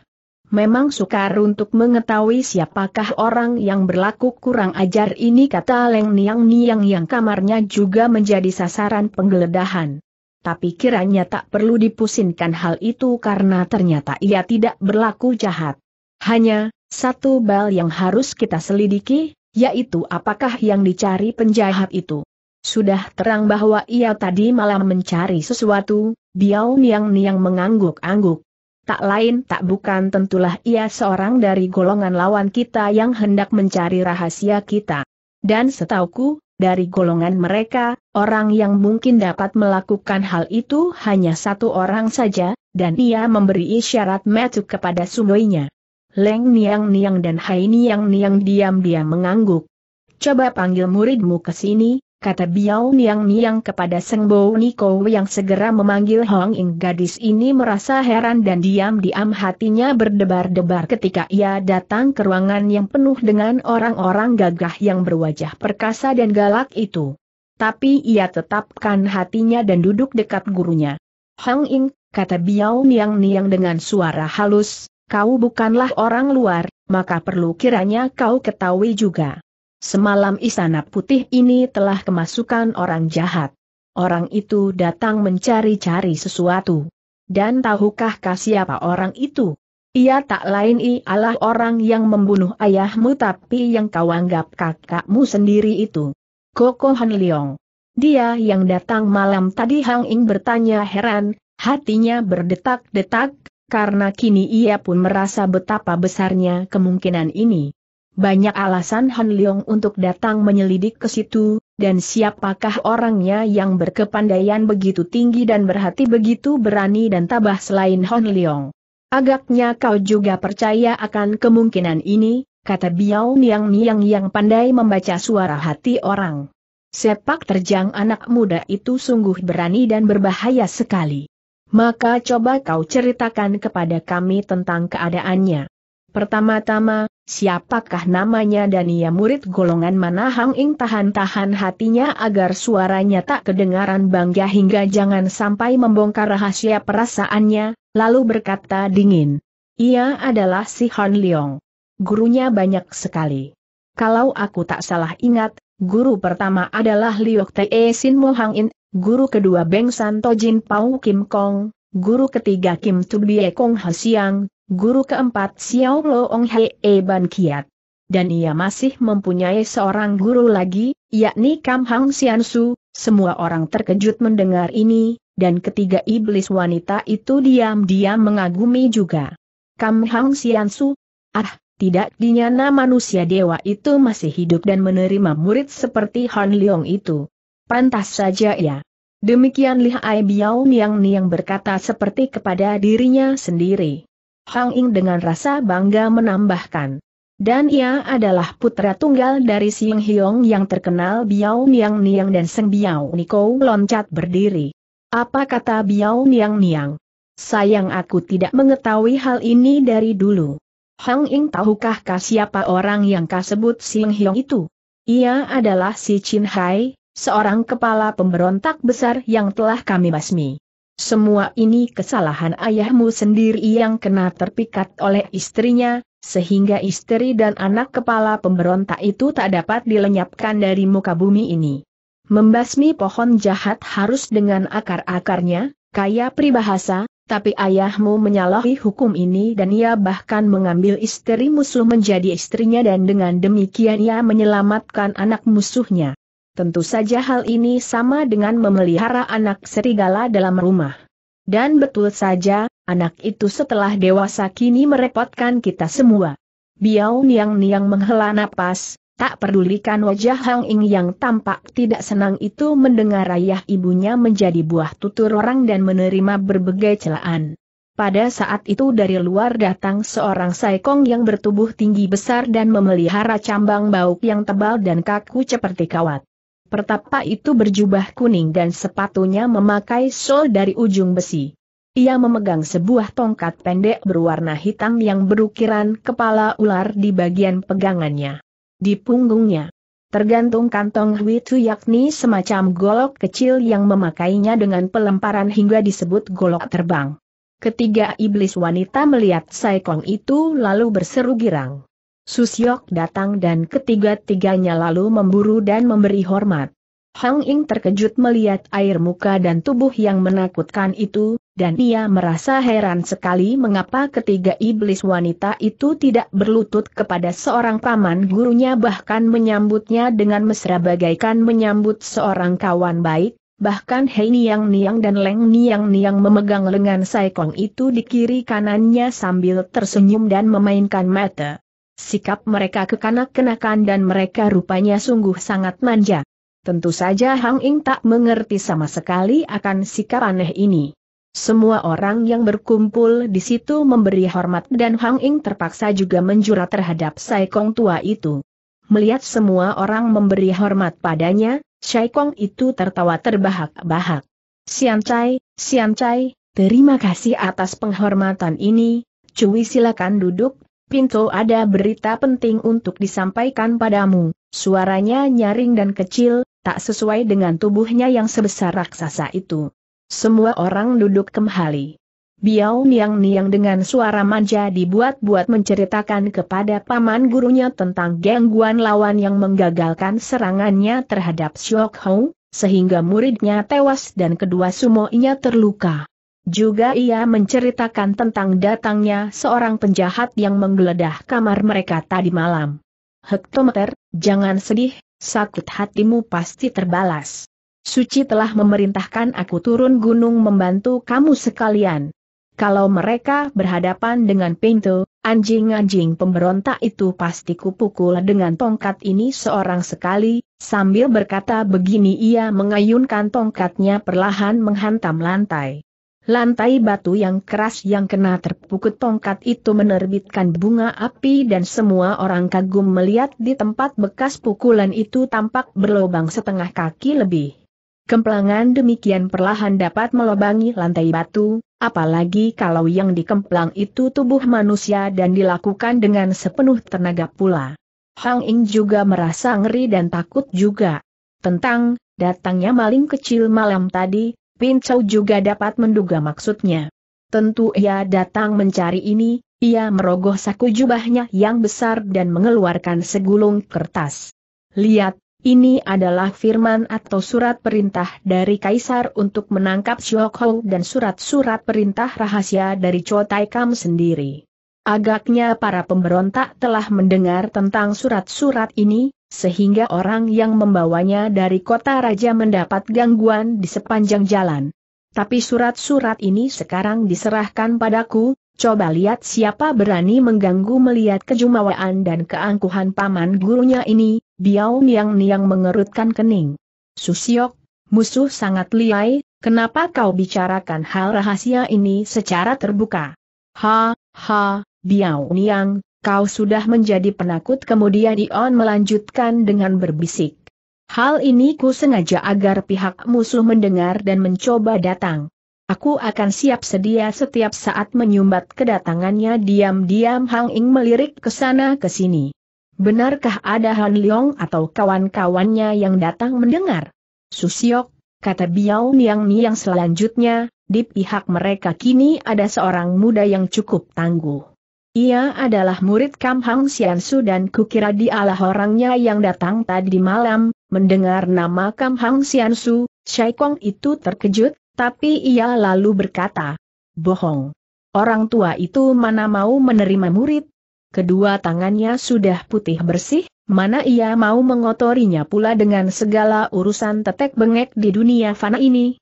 Memang sukar untuk mengetahui siapakah orang yang berlaku kurang ajar ini kata Leng Niang Niang yang kamarnya juga menjadi sasaran penggeledahan. Tapi kiranya tak perlu dipusingkan hal itu karena ternyata ia tidak berlaku jahat. Hanya, satu bal yang harus kita selidiki, yaitu apakah yang dicari penjahat itu. Sudah terang bahwa ia tadi malam mencari sesuatu, Biao Niang Niang mengangguk-angguk. Tak lain tak bukan tentulah ia seorang dari golongan lawan kita yang hendak mencari rahasia kita. Dan setauku, dari golongan mereka, orang yang mungkin dapat melakukan hal itu hanya satu orang saja, dan ia memberi isyarat metu kepada sungguhnya. Leng Niang Niang dan Hai Niang Niang diam-diam mengangguk. Coba panggil muridmu ke sini, kata Biao Niang Niang kepada Seng Bo Niko yang segera memanggil Hong Ing. Gadis ini merasa heran dan diam-diam hatinya berdebar-debar ketika ia datang ke ruangan yang penuh dengan orang-orang gagah yang berwajah perkasa dan galak itu. Tapi ia tetapkan hatinya dan duduk dekat gurunya. Hong Ing, kata Biao Niang Niang dengan suara halus, kau bukanlah orang luar, maka perlu kiranya kau ketahui juga. Semalam istana putih ini telah kemasukan orang jahat. Orang itu datang mencari-cari sesuatu. Dan tahukah kah siapa orang itu? Ia tak lain ialah orang yang membunuh ayahmu tapi yang kau anggap kakakmu sendiri itu. Koko Han Leong. Dia yang datang malam tadi Hang Ing bertanya heran, hatinya berdetak-detak, karena kini ia pun merasa betapa besarnya kemungkinan ini. Banyak alasan Han Leong untuk datang menyelidik ke situ, dan siapakah orangnya yang berkepandaian begitu tinggi dan berhati begitu berani dan tabah selain Han Leong. Agaknya kau juga percaya akan kemungkinan ini, kata Biao Niang Niang yang pandai membaca suara hati orang. Sepak terjang anak muda itu sungguh berani dan berbahaya sekali. Maka coba kau ceritakan kepada kami tentang keadaannya. Pertama-tama, siapakah namanya dan ia murid golongan mana Hang Ing tahan-tahan hatinya agar suaranya tak kedengaran bangga hingga jangan sampai membongkar rahasia perasaannya, lalu berkata dingin. Ia adalah si Han Leong. Gurunya banyak sekali. Kalau aku tak salah ingat, guru pertama adalah Liok Te Sin Mo Hang In, guru kedua Beng San Jin Pau Kim Kong, guru ketiga Kim Tu Bie Kong Hasiang, guru keempat Xiao Lo Ong He E Ban Kiat. Dan ia masih mempunyai seorang guru lagi, yakni Kam Hang Su, semua orang terkejut mendengar ini, dan ketiga iblis wanita itu diam-diam mengagumi juga. Kam Hang Siansu, ah, tidak dinyana manusia dewa itu masih hidup dan menerima murid seperti Han Leong itu. Pantas saja ya. Demikian Ai Biao Niang Niang berkata seperti kepada dirinya sendiri. Hang Ing dengan rasa bangga menambahkan. Dan ia adalah putra tunggal dari Siang Hiong yang terkenal Biao Niang Niang dan Seng Biao Niko loncat berdiri. Apa kata Biao Niang Niang? Sayang aku tidak mengetahui hal ini dari dulu. Hang Ing tahukah kah siapa orang yang kau sebut Siang Hiong itu? Ia adalah si Chin Hai, seorang kepala pemberontak besar yang telah kami basmi. Semua ini kesalahan ayahmu sendiri yang kena terpikat oleh istrinya, sehingga istri dan anak kepala pemberontak itu tak dapat dilenyapkan dari muka bumi ini. Membasmi pohon jahat harus dengan akar-akarnya, kaya pribahasa, tapi ayahmu menyalahi hukum ini dan ia bahkan mengambil istri musuh menjadi istrinya dan dengan demikian ia menyelamatkan anak musuhnya. Tentu saja hal ini sama dengan memelihara anak serigala dalam rumah. Dan betul saja, anak itu setelah dewasa kini merepotkan kita semua. Biao Niang Niang menghela napas, tak pedulikan wajah Hang Ing yang tampak tidak senang itu mendengar ayah ibunya menjadi buah tutur orang dan menerima berbagai celaan. Pada saat itu dari luar datang seorang saikong yang bertubuh tinggi besar dan memelihara cambang bauk yang tebal dan kaku seperti kawat. Pertapa itu berjubah kuning dan sepatunya memakai sol dari ujung besi. Ia memegang sebuah tongkat pendek berwarna hitam yang berukiran kepala ular di bagian pegangannya. Di punggungnya, tergantung kantong witu yakni semacam golok kecil yang memakainya dengan pelemparan hingga disebut golok terbang. Ketiga iblis wanita melihat Saikong itu lalu berseru girang. Susyok datang dan ketiga-tiganya lalu memburu dan memberi hormat. Hang Ing terkejut melihat air muka dan tubuh yang menakutkan itu, dan ia merasa heran sekali mengapa ketiga iblis wanita itu tidak berlutut kepada seorang paman gurunya bahkan menyambutnya dengan mesra bagaikan menyambut seorang kawan baik, bahkan Hei Niang Niang dan Leng Niang Niang memegang lengan Saikong itu di kiri kanannya sambil tersenyum dan memainkan mata. Sikap mereka kekanak-kenakan dan mereka rupanya sungguh sangat manja. Tentu saja Hang Ing tak mengerti sama sekali akan sikap aneh ini. Semua orang yang berkumpul di situ memberi hormat dan Hang Ing terpaksa juga menjurat terhadap Saikong tua itu. Melihat semua orang memberi hormat padanya, Saikong itu tertawa terbahak-bahak. Sian Chai, Sian Chai, terima kasih atas penghormatan ini, Cui silakan duduk, Pintu ada berita penting untuk disampaikan padamu, suaranya nyaring dan kecil, tak sesuai dengan tubuhnya yang sebesar raksasa itu. Semua orang duduk kembali. Biao Niang Niang dengan suara manja dibuat-buat menceritakan kepada paman gurunya tentang gangguan lawan yang menggagalkan serangannya terhadap Xiok Hou, sehingga muridnya tewas dan kedua sumoinya terluka. Juga ia menceritakan tentang datangnya seorang penjahat yang menggeledah kamar mereka tadi malam. Hektometer, jangan sedih, sakit hatimu pasti terbalas. Suci telah memerintahkan aku turun gunung membantu kamu sekalian. Kalau mereka berhadapan dengan pintu, anjing-anjing pemberontak itu pasti kupukul dengan tongkat ini seorang sekali, sambil berkata begini ia mengayunkan tongkatnya perlahan menghantam lantai. Lantai batu yang keras yang kena terpukul tongkat itu menerbitkan bunga api dan semua orang kagum melihat di tempat bekas pukulan itu tampak berlobang setengah kaki lebih. Kemplangan demikian perlahan dapat melobangi lantai batu, apalagi kalau yang dikemplang itu tubuh manusia dan dilakukan dengan sepenuh tenaga pula. Hang Ing juga merasa ngeri dan takut juga. Tentang, datangnya maling kecil malam tadi, Pincau juga dapat menduga maksudnya. Tentu ia datang mencari ini, ia merogoh saku jubahnya yang besar dan mengeluarkan segulung kertas. Lihat, ini adalah firman atau surat perintah dari Kaisar untuk menangkap Xiao Hou dan surat-surat perintah rahasia dari Cho Tai Kam sendiri. Agaknya para pemberontak telah mendengar tentang surat-surat ini, sehingga orang yang membawanya dari kota raja mendapat gangguan di sepanjang jalan. tapi surat-surat ini sekarang diserahkan padaku, coba lihat siapa berani mengganggu melihat kejumawaan dan keangkuhan paman gurunya ini, Biao Niang Niang mengerutkan kening. Susiok, musuh sangat liai, kenapa kau bicarakan hal rahasia ini secara terbuka? Ha, ha, Biao Niang, kau sudah menjadi penakut kemudian Ion melanjutkan dengan berbisik. Hal ini ku sengaja agar pihak musuh mendengar dan mencoba datang. Aku akan siap sedia setiap saat menyumbat kedatangannya diam-diam Hang Ing melirik ke sana ke sini. Benarkah ada Han Leong atau kawan-kawannya yang datang mendengar? Susiok, kata Biao Niang Niang selanjutnya, di pihak mereka kini ada seorang muda yang cukup tangguh. Ia adalah murid Kam Hang Siansu dan kukira dialah orangnya yang datang tadi malam, mendengar nama Kam Hang Siansu, Shai Kong itu terkejut, tapi ia lalu berkata, bohong. Orang tua itu mana mau menerima murid? Kedua tangannya sudah putih bersih, mana ia mau mengotorinya pula dengan segala urusan tetek bengek di dunia fana ini?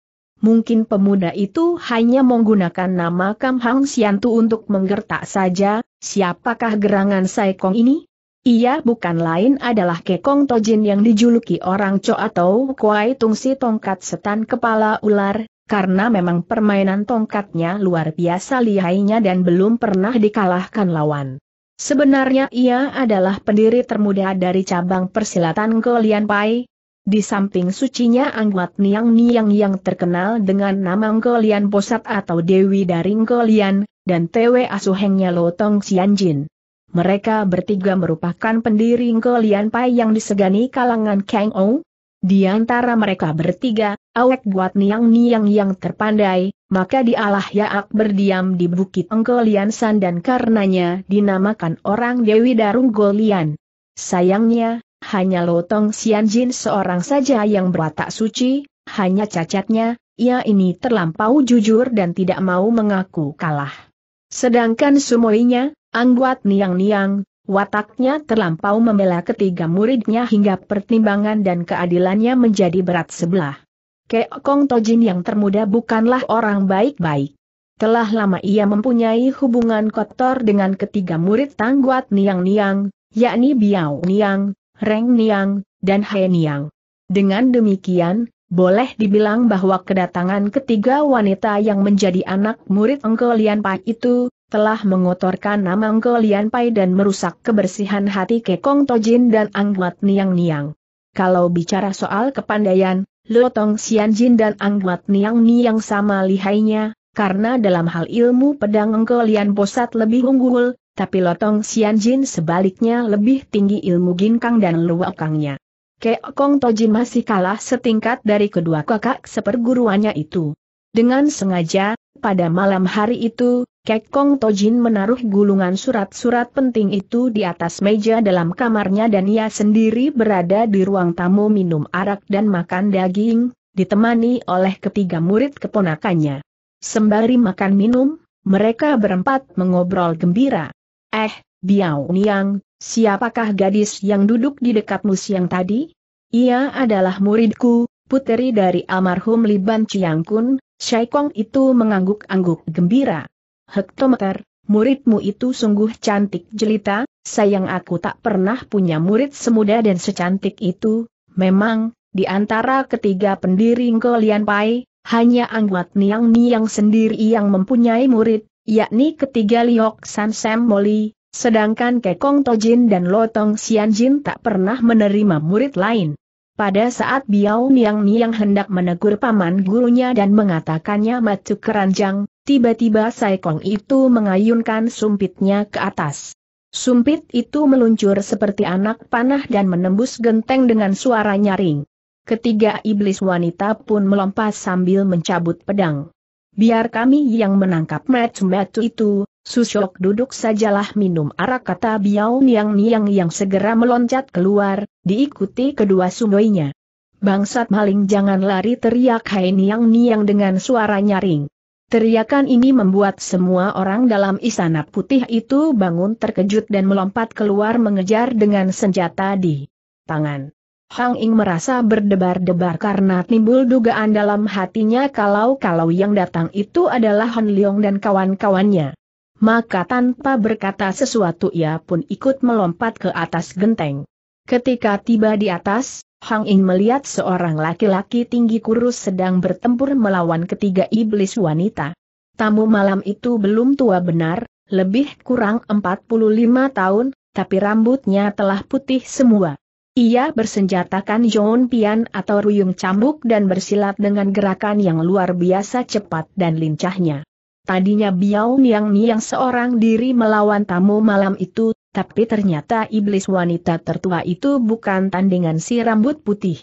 Mungkin pemuda itu hanya menggunakan nama Kam Hang Siantu untuk menggertak saja, siapakah gerangan Saikong ini? Ia bukan lain adalah Kekong Tojin yang dijuluki orang Co atau Kuai Tungsi Tongkat Setan Kepala Ular, karena memang permainan tongkatnya luar biasa lihainya dan belum pernah dikalahkan lawan. Sebenarnya ia adalah pendiri termuda dari cabang persilatan Golian Pai, di samping sucinya Angguat Niang Niang yang terkenal dengan nama Ngolian Posat atau Dewi dari Ngolian, dan Tewe Asuhengnya Lotong Sianjin. Mereka bertiga merupakan pendiri Ngolian Pai yang disegani kalangan Kang Ou. Di antara mereka bertiga, awek buat Niang Niang yang terpandai, maka dialah Yaak berdiam di Bukit Ngolian San dan karenanya dinamakan orang Dewi Darung Golian. Sayangnya, hanya Lotong Sianjin seorang saja yang berwatak suci, hanya cacatnya, ia ini terlampau jujur dan tidak mau mengaku kalah. Sedangkan sumoinya, Angguat Niang-Niang, wataknya terlampau membela ketiga muridnya hingga pertimbangan dan keadilannya menjadi berat sebelah. Kek Kong Tojin yang termuda bukanlah orang baik-baik. Telah lama ia mempunyai hubungan kotor dengan ketiga murid Tangguat Niang-Niang, yakni Biao Niang, Reng Niang, dan He Niang. Dengan demikian, boleh dibilang bahwa kedatangan ketiga wanita yang menjadi anak murid Engko Lian Pai itu, telah mengotorkan nama Engko Lian Pai dan merusak kebersihan hati Kekong Tojin dan Angguat Niang Niang. Kalau bicara soal kepandaian, Lotong Sian Jin dan Angguat Niang Niang sama lihainya, karena dalam hal ilmu pedang Engko Lian Posat lebih unggul, tapi Lotong Sian Jin sebaliknya lebih tinggi ilmu ginkang dan luakangnya. Kong Tojin masih kalah setingkat dari kedua kakak seperguruannya itu. Dengan sengaja, pada malam hari itu, Kong Tojin menaruh gulungan surat-surat penting itu di atas meja dalam kamarnya dan ia sendiri berada di ruang tamu minum arak dan makan daging, ditemani oleh ketiga murid keponakannya. Sembari makan minum, mereka berempat mengobrol gembira. Eh, Biao Niang, siapakah gadis yang duduk di dekatmu siang tadi? Ia adalah muridku, puteri dari almarhum Liban Chiang Kun, Shai Kong itu mengangguk-angguk gembira. Hektometer, muridmu itu sungguh cantik jelita, sayang aku tak pernah punya murid semuda dan secantik itu, memang, di antara ketiga pendiri Ngolian Pai, hanya Angguat Niang Niang sendiri yang mempunyai murid, yakni ketiga Liok San Sam Moli, sedangkan Kekong Tojin dan Lotong Sian Jin tak pernah menerima murid lain. Pada saat Biao Niang Niang hendak menegur paman gurunya dan mengatakannya matu keranjang, tiba-tiba Saikong itu mengayunkan sumpitnya ke atas. Sumpit itu meluncur seperti anak panah dan menembus genteng dengan suara nyaring. Ketiga iblis wanita pun melompat sambil mencabut pedang. Biar kami yang menangkap batu itu, Susok duduk sajalah minum arak kata Biao Niang Niang yang segera meloncat keluar, diikuti kedua sumoinya. Bangsat maling jangan lari teriak Hai Niang Niang dengan suara nyaring. Teriakan ini membuat semua orang dalam istana putih itu bangun terkejut dan melompat keluar mengejar dengan senjata di tangan. Hang Ing merasa berdebar-debar karena timbul dugaan dalam hatinya kalau-kalau yang datang itu adalah Hon Leong dan kawan-kawannya. Maka tanpa berkata sesuatu ia pun ikut melompat ke atas genteng. Ketika tiba di atas, Hang Ing melihat seorang laki-laki tinggi kurus sedang bertempur melawan ketiga iblis wanita. Tamu malam itu belum tua benar, lebih kurang 45 tahun, tapi rambutnya telah putih semua. Ia bersenjatakan John Pian atau ruyung cambuk dan bersilat dengan gerakan yang luar biasa cepat dan lincahnya. Tadinya Biao Niang Niang seorang diri melawan tamu malam itu, tapi ternyata iblis wanita tertua itu bukan tandingan si rambut putih.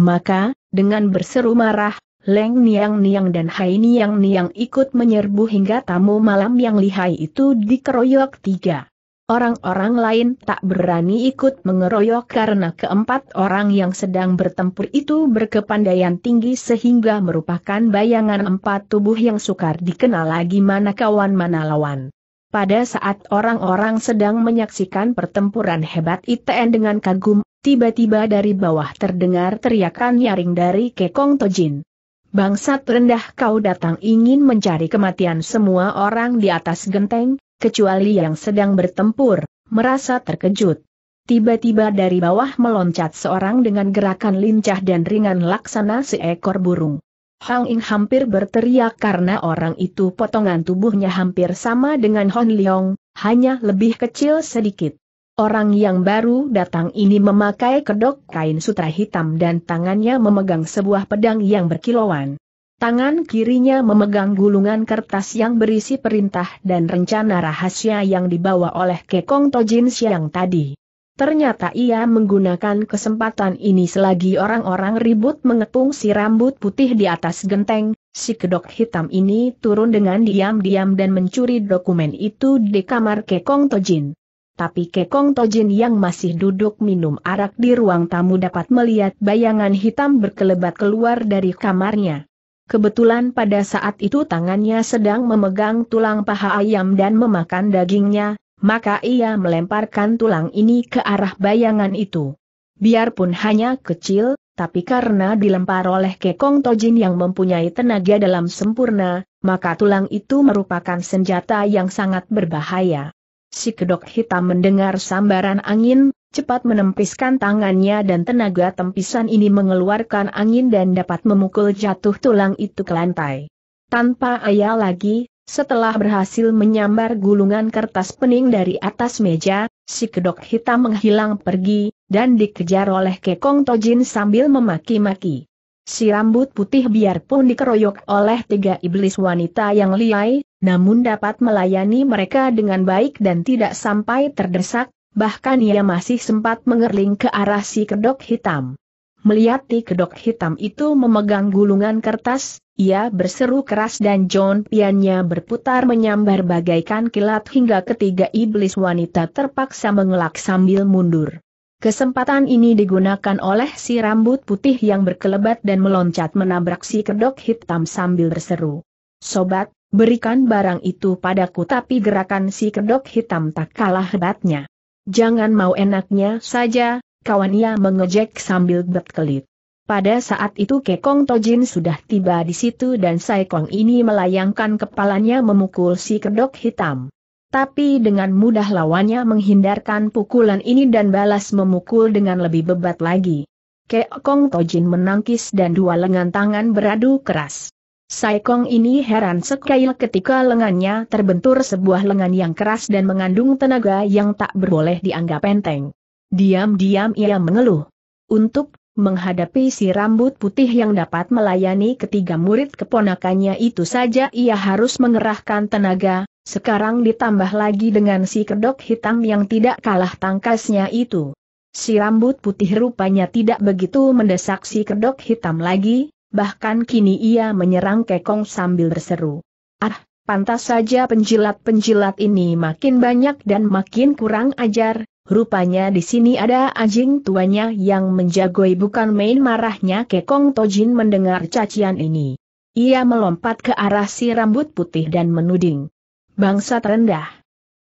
Maka, dengan berseru marah, Leng Niang Niang dan Hai Niang Niang ikut menyerbu hingga tamu malam yang lihai itu dikeroyok tiga. Orang-orang lain tak berani ikut mengeroyok karena keempat orang yang sedang bertempur itu berkepandaian tinggi sehingga merupakan bayangan empat tubuh yang sukar dikenal lagi mana kawan mana lawan. Pada saat orang-orang sedang menyaksikan pertempuran hebat ITN dengan kagum, tiba-tiba dari bawah terdengar teriakan nyaring dari Kekong Tojin. Bangsat rendah kau datang ingin mencari kematian semua orang di atas genteng, kecuali yang sedang bertempur, merasa terkejut. Tiba-tiba dari bawah meloncat seorang dengan gerakan lincah dan ringan laksana seekor burung. Hang Ing hampir berteriak karena orang itu potongan tubuhnya hampir sama dengan Hon Leong, hanya lebih kecil sedikit. Orang yang baru datang ini memakai kedok kain sutra hitam dan tangannya memegang sebuah pedang yang berkilauan. Tangan kirinya memegang gulungan kertas yang berisi perintah dan rencana rahasia yang dibawa oleh Kekong Tojin siang tadi. Ternyata ia menggunakan kesempatan ini selagi orang-orang ribut mengepung si rambut putih di atas genteng, si kedok hitam ini turun dengan diam-diam dan mencuri dokumen itu di kamar Kekong Tojin. Tapi Kekong Tojin yang masih duduk minum arak di ruang tamu dapat melihat bayangan hitam berkelebat keluar dari kamarnya. Kebetulan pada saat itu tangannya sedang memegang tulang paha ayam dan memakan dagingnya, maka ia melemparkan tulang ini ke arah bayangan itu. Biarpun hanya kecil, tapi karena dilempar oleh Kekong Tojin yang mempunyai tenaga dalam sempurna, maka tulang itu merupakan senjata yang sangat berbahaya. Si kedok hitam mendengar sambaran angin, cepat menempiskan tangannya dan tenaga tempisan ini mengeluarkan angin dan dapat memukul jatuh tulang itu ke lantai. Tanpa ayah lagi, setelah berhasil menyambar gulungan kertas pening dari atas meja, si kedok hitam menghilang pergi, dan dikejar oleh Kekong Tojin sambil memaki-maki. Si rambut putih biarpun dikeroyok oleh tiga iblis wanita yang liai, namun dapat melayani mereka dengan baik dan tidak sampai terdesak, bahkan ia masih sempat mengerling ke arah si kedok hitam. Melihat si kedok hitam itu memegang gulungan kertas, ia berseru keras dan John piannya berputar menyambar bagaikan kilat hingga ketiga iblis wanita terpaksa mengelak sambil mundur. Kesempatan ini digunakan oleh si rambut putih yang berkelebat dan meloncat menabrak si kedok hitam sambil berseru. Sobat, berikan barang itu padaku tapi gerakan si kedok hitam tak kalah hebatnya. Jangan mau enaknya saja, kawan ia mengejek sambil berkelit. Pada saat itu Kekong Tojin sudah tiba di situ dan Saikong ini melayangkan kepalanya memukul si kedok hitam. Tapi dengan mudah lawannya menghindarkan pukulan ini dan balas memukul dengan lebih bebat lagi. Kekong Tojin menangkis dan dua lengan tangan beradu keras. Saikong ini heran sekali ketika lengannya terbentur sebuah lengan yang keras dan mengandung tenaga yang tak berboleh dianggap enteng. Diam-diam ia mengeluh. Untuk menghadapi si rambut putih yang dapat melayani ketiga murid keponakannya itu saja ia harus mengerahkan tenaga, sekarang ditambah lagi dengan si kedok hitam yang tidak kalah tangkasnya itu. Si rambut putih rupanya tidak begitu mendesak si kedok hitam lagi, bahkan kini ia menyerang Kekong sambil berseru. Ah, pantas saja penjilat-penjilat ini makin banyak dan makin kurang ajar, rupanya di sini ada anjing tuanya yang menjagoi bukan main marahnya Kekong Tojin mendengar cacian ini. Ia melompat ke arah si rambut putih dan menuding. Bangsa terendah.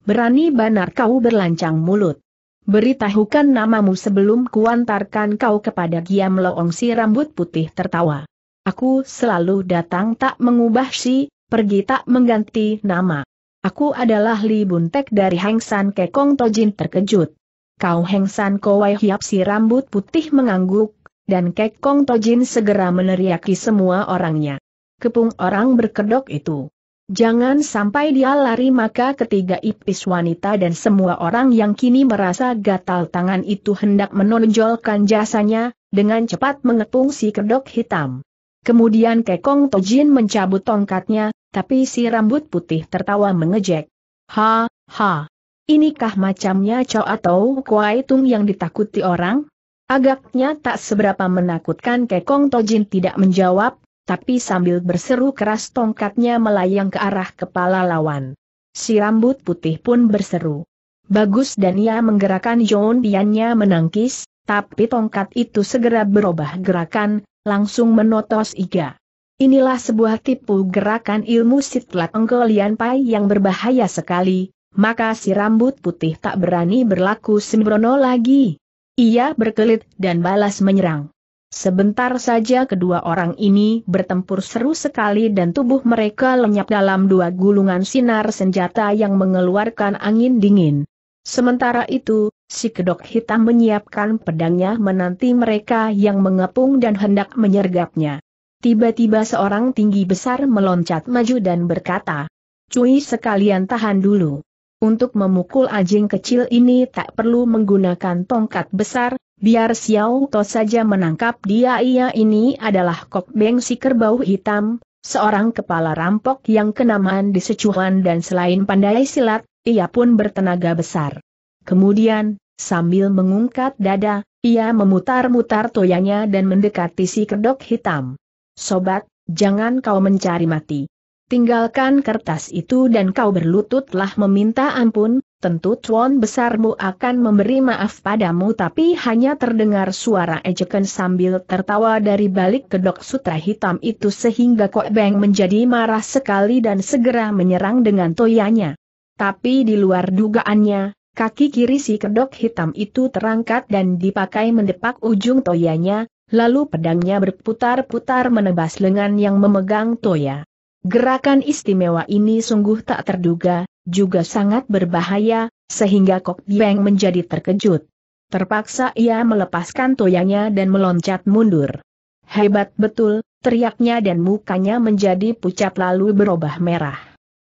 Berani banar kau berlancang mulut. Beritahukan namamu sebelum kuantarkan kau kepada Giam Loong si rambut putih tertawa. Aku selalu datang tak mengubah si, pergi tak mengganti nama. Aku adalah Li Buntek dari Heng San Kekong Tojin terkejut. Kau Heng San Kowai Hiap si rambut putih mengangguk, dan Kekong Tojin segera meneriaki semua orangnya. Kepung orang berkedok itu. Jangan sampai dia lari maka ketiga ipis wanita dan semua orang yang kini merasa gatal tangan itu hendak menonjolkan jasanya, dengan cepat mengepung si kedok hitam. Kemudian Kekong Tojin mencabut tongkatnya, tapi si rambut putih tertawa mengejek. Ha, ha. Inikah macamnya Chow atau Kuai Tung yang ditakuti orang? Agaknya tak seberapa menakutkan Kekong Tojin tidak menjawab, tapi sambil berseru keras tongkatnya melayang ke arah kepala lawan. Si rambut putih pun berseru. Bagus dan ia menggerakkan John Piannya menangkis, tapi tongkat itu segera berubah gerakan, langsung menotos Iga. Inilah sebuah tipu gerakan ilmu sitlat Enggolian Pai yang berbahaya sekali, maka si rambut putih tak berani berlaku sembrono lagi. Ia berkelit dan balas menyerang. Sebentar saja kedua orang ini bertempur seru sekali dan tubuh mereka lenyap dalam dua gulungan sinar senjata yang mengeluarkan angin dingin. Sementara itu, si kedok hitam menyiapkan pedangnya menanti mereka yang mengepung dan hendak menyergapnya. Tiba-tiba seorang tinggi besar meloncat maju dan berkata, Cui sekalian tahan dulu. Untuk memukul anjing kecil ini tak perlu menggunakan tongkat besar, Biar Xiao To saja menangkap dia ia ini adalah Kok Beng si kerbau hitam, seorang kepala rampok yang kenamaan di secuhan dan selain pandai silat, ia pun bertenaga besar. Kemudian, sambil mengungkat dada, ia memutar-mutar toyanya dan mendekati si kedok hitam. Sobat, jangan kau mencari mati. Tinggalkan kertas itu dan kau berlututlah meminta ampun, tentu tuan besarmu akan memberi maaf padamu tapi hanya terdengar suara ejekan sambil tertawa dari balik kedok sutra hitam itu sehingga Kok Beng menjadi marah sekali dan segera menyerang dengan toyanya. Tapi di luar dugaannya, kaki kiri si kedok hitam itu terangkat dan dipakai mendepak ujung toyanya, lalu pedangnya berputar-putar menebas lengan yang memegang toya. Gerakan istimewa ini sungguh tak terduga, juga sangat berbahaya, sehingga Kok Bieng menjadi terkejut. Terpaksa ia melepaskan toyanya dan meloncat mundur. Hebat betul, teriaknya dan mukanya menjadi pucat lalu berubah merah.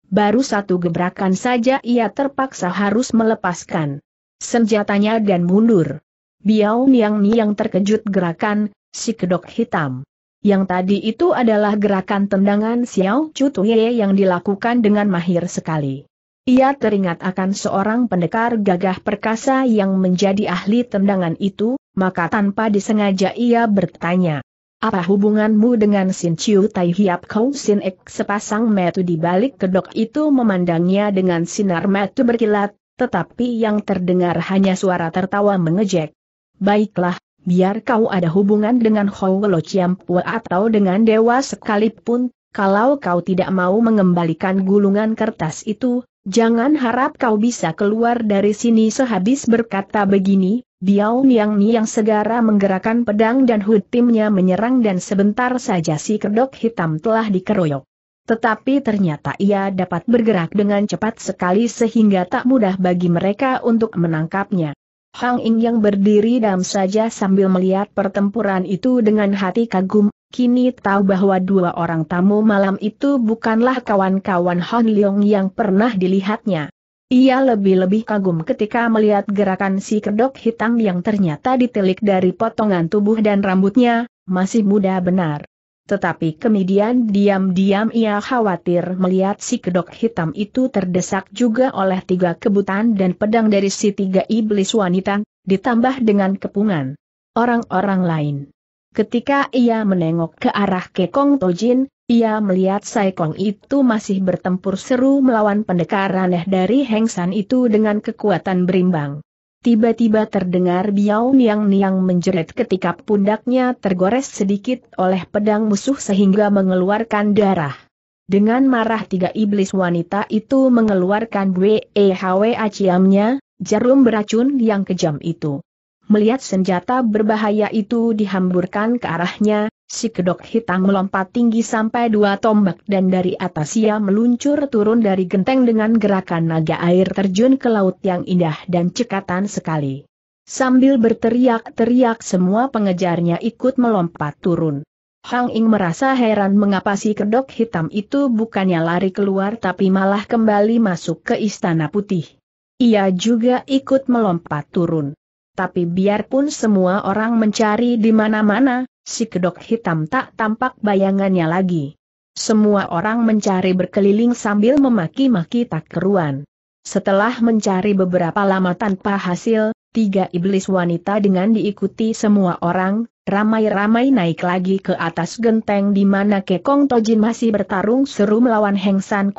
Baru satu gebrakan saja ia terpaksa harus melepaskan senjatanya dan mundur. Biao Niang Niang terkejut gerakan, si kedok hitam. Yang tadi itu adalah gerakan tendangan Xiao Chutuye yang dilakukan dengan mahir sekali. Ia teringat akan seorang pendekar gagah perkasa yang menjadi ahli tendangan itu, maka tanpa disengaja ia bertanya. Apa hubunganmu dengan Sin Chiu Tai Hiap Kau Sin Ek sepasang metu di balik kedok itu memandangnya dengan sinar metu berkilat, tetapi yang terdengar hanya suara tertawa mengejek. Baiklah, biar kau ada hubungan dengan Lo Chiampu atau dengan dewa sekalipun, kalau kau tidak mau mengembalikan gulungan kertas itu, jangan harap kau bisa keluar dari sini sehabis berkata begini, Biao Niang Niang segera menggerakkan pedang dan hutimnya menyerang dan sebentar saja si kedok hitam telah dikeroyok. Tetapi ternyata ia dapat bergerak dengan cepat sekali sehingga tak mudah bagi mereka untuk menangkapnya. Hang Ing yang berdiri dalam saja sambil melihat pertempuran itu dengan hati kagum, kini tahu bahwa dua orang tamu malam itu bukanlah kawan-kawan Han Leong yang pernah dilihatnya. Ia lebih-lebih kagum ketika melihat gerakan si kedok hitam yang ternyata ditelik dari potongan tubuh dan rambutnya, masih muda benar. Tetapi kemudian diam-diam ia khawatir melihat si kedok hitam itu terdesak juga oleh tiga kebutan dan pedang dari si tiga iblis wanita, ditambah dengan kepungan orang-orang lain. Ketika ia menengok ke arah Kekong Tojin, ia melihat Saikong itu masih bertempur seru melawan pendekar aneh dari Hengsan itu dengan kekuatan berimbang. Tiba-tiba terdengar Biao Niang Niang menjerit ketika pundaknya tergores sedikit oleh pedang musuh sehingga mengeluarkan darah. Dengan marah tiga iblis wanita itu mengeluarkan Bwe Hwe Aciamnya, jarum beracun yang kejam itu. Melihat senjata berbahaya itu dihamburkan ke arahnya, si kedok hitam melompat tinggi sampai dua tombak dan dari atas ia meluncur turun dari genteng dengan gerakan naga air terjun ke laut yang indah dan cekatan sekali. Sambil berteriak-teriak semua pengejarnya ikut melompat turun. Hang Ing merasa heran mengapa si kedok hitam itu bukannya lari keluar tapi malah kembali masuk ke istana putih. Ia juga ikut melompat turun. Tapi biarpun semua orang mencari di mana-mana, si kedok hitam tak tampak bayangannya lagi. Semua orang mencari berkeliling sambil memaki-maki tak keruan. Setelah mencari beberapa lama tanpa hasil, tiga iblis wanita dengan diikuti semua orang, ramai-ramai naik lagi ke atas genteng di mana Kekong Tojin masih bertarung seru melawan Heng San.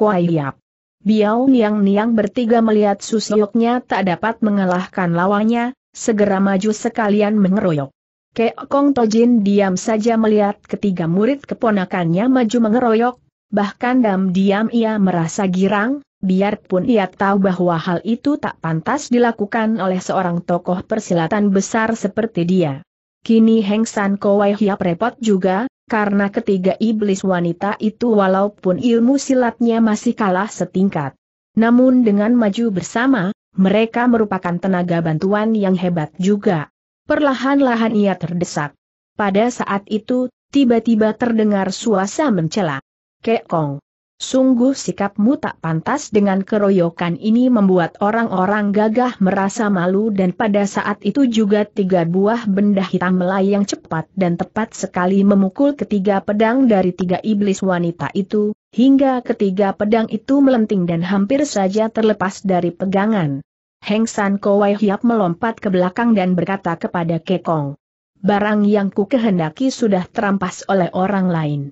Biao Niang Niang bertiga melihat Susyoknya tak dapat mengalahkan lawannya, segera maju sekalian mengeroyok. Kekong Tojin diam saja melihat ketiga murid keponakannya maju mengeroyok, bahkan diam-diam ia merasa girang, biarpun ia tahu bahwa hal itu tak pantas dilakukan oleh seorang tokoh persilatan besar seperti dia. Kini Heng San Kowai Hiap repot juga, karena ketiga iblis wanita itu walaupun ilmu silatnya masih kalah setingkat. Namun dengan maju bersama, mereka merupakan tenaga bantuan yang hebat juga. Perlahan-lahan ia terdesak. Pada saat itu, tiba-tiba terdengar suasa mencela. Kek Kong. Sungguh sikapmu tak pantas dengan keroyokan ini membuat orang-orang gagah merasa malu dan pada saat itu juga tiga buah benda hitam melayang cepat dan tepat sekali memukul ketiga pedang dari tiga iblis wanita itu, hingga ketiga pedang itu melenting dan hampir saja terlepas dari pegangan. Heng San Kowai Hiap melompat ke belakang dan berkata kepada Kekong. Barang yang ku kehendaki sudah terampas oleh orang lain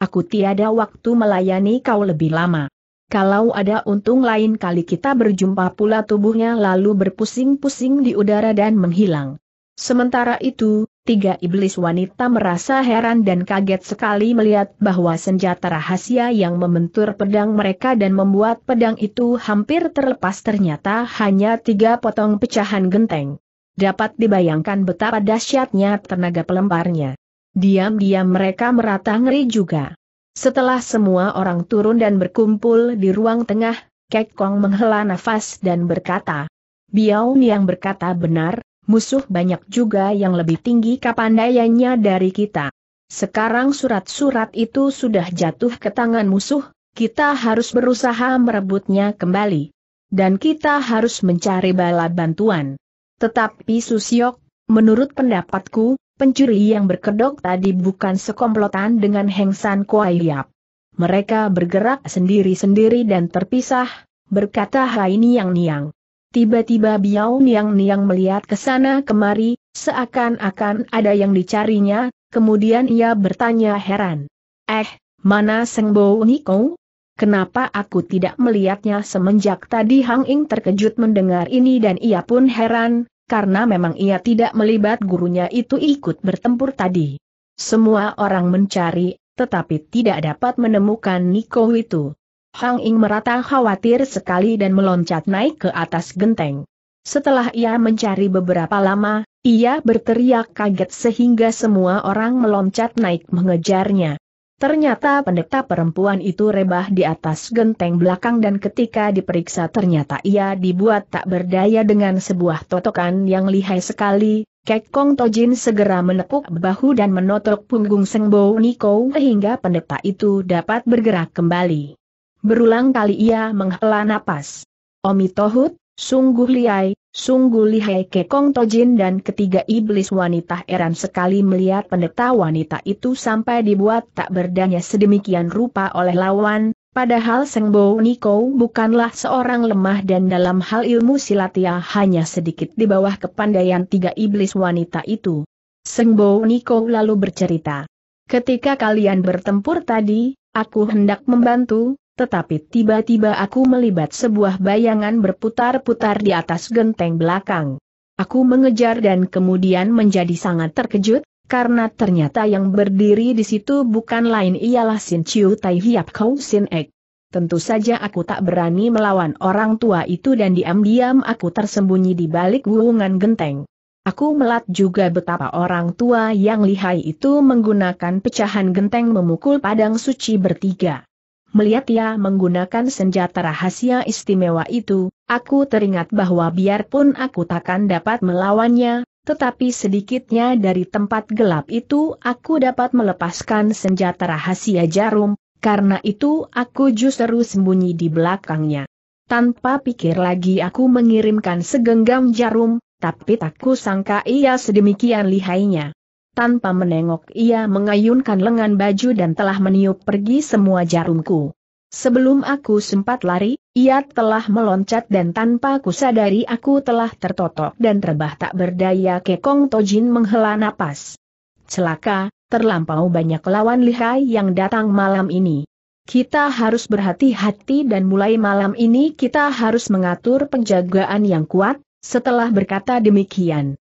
aku tiada waktu melayani kau lebih lama. Kalau ada untung lain kali kita berjumpa pula tubuhnya lalu berpusing-pusing di udara dan menghilang. Sementara itu, tiga iblis wanita merasa heran dan kaget sekali melihat bahwa senjata rahasia yang membentur pedang mereka dan membuat pedang itu hampir terlepas ternyata hanya tiga potong pecahan genteng. Dapat dibayangkan betapa dahsyatnya tenaga pelemparnya. Diam-diam mereka merata ngeri juga. Setelah semua orang turun dan berkumpul di ruang tengah, Kek Kong menghela nafas dan berkata, Biao yang berkata benar, musuh banyak juga yang lebih tinggi kepandaiannya dari kita. Sekarang surat-surat itu sudah jatuh ke tangan musuh, kita harus berusaha merebutnya kembali. Dan kita harus mencari bala bantuan. Tetapi Susyok, menurut pendapatku, pencuri yang berkedok tadi bukan sekomplotan dengan Heng San Kuai Yap. Mereka bergerak sendiri-sendiri dan terpisah, berkata Hai Niang Niang. Tiba-tiba Biao Niang Niang melihat ke sana kemari, seakan-akan ada yang dicarinya, kemudian ia bertanya heran. Eh, mana Seng Bo Niko? Kenapa aku tidak melihatnya semenjak tadi Hang Ing terkejut mendengar ini dan ia pun heran, karena memang ia tidak melibat gurunya itu ikut bertempur tadi. Semua orang mencari, tetapi tidak dapat menemukan Niko itu. Hang Ing merata khawatir sekali dan meloncat naik ke atas genteng. Setelah ia mencari beberapa lama, ia berteriak kaget sehingga semua orang meloncat naik mengejarnya. Ternyata pendeta perempuan itu rebah di atas genteng belakang dan ketika diperiksa ternyata ia dibuat tak berdaya dengan sebuah totokan yang lihai sekali. Kek Kong Tojin segera menepuk bahu dan menotok punggung Seng Bo Niko hingga pendeta itu dapat bergerak kembali. Berulang kali ia menghela napas. Omi Tohut, sungguh lihai, Sungguh lihai Kekong Tojin dan ketiga iblis wanita eran sekali melihat pendeta wanita itu sampai dibuat tak berdaya sedemikian rupa oleh lawan, padahal Seng Bo Niko bukanlah seorang lemah dan dalam hal ilmu silat ia hanya sedikit di bawah kepandaian tiga iblis wanita itu. Seng Bo Niko lalu bercerita. Ketika kalian bertempur tadi, aku hendak membantu, tetapi tiba-tiba aku melibat sebuah bayangan berputar-putar di atas genteng belakang. Aku mengejar dan kemudian menjadi sangat terkejut, karena ternyata yang berdiri di situ bukan lain ialah Sin Chiu Tai Hiap Kau Sin Ek. tentu saja aku tak berani melawan orang tua itu dan diam-diam aku tersembunyi di balik gulungan genteng. Aku melat juga betapa orang tua yang lihai itu menggunakan pecahan genteng memukul padang suci bertiga. Melihat ia menggunakan senjata rahasia istimewa itu, aku teringat bahwa biarpun aku takkan dapat melawannya, tetapi sedikitnya dari tempat gelap itu aku dapat melepaskan senjata rahasia jarum, karena itu aku justru sembunyi di belakangnya. Tanpa pikir lagi aku mengirimkan segenggam jarum, tapi tak sangka ia sedemikian lihainya. Tanpa menengok ia mengayunkan lengan baju dan telah meniup pergi semua jarumku. Sebelum aku sempat lari, ia telah meloncat dan tanpa kusadari aku telah tertotok dan terbah tak berdaya Kekong Tojin menghela napas. Celaka, terlampau banyak lawan lihai yang datang malam ini. Kita harus berhati-hati dan mulai malam ini kita harus mengatur penjagaan yang kuat, setelah berkata demikian.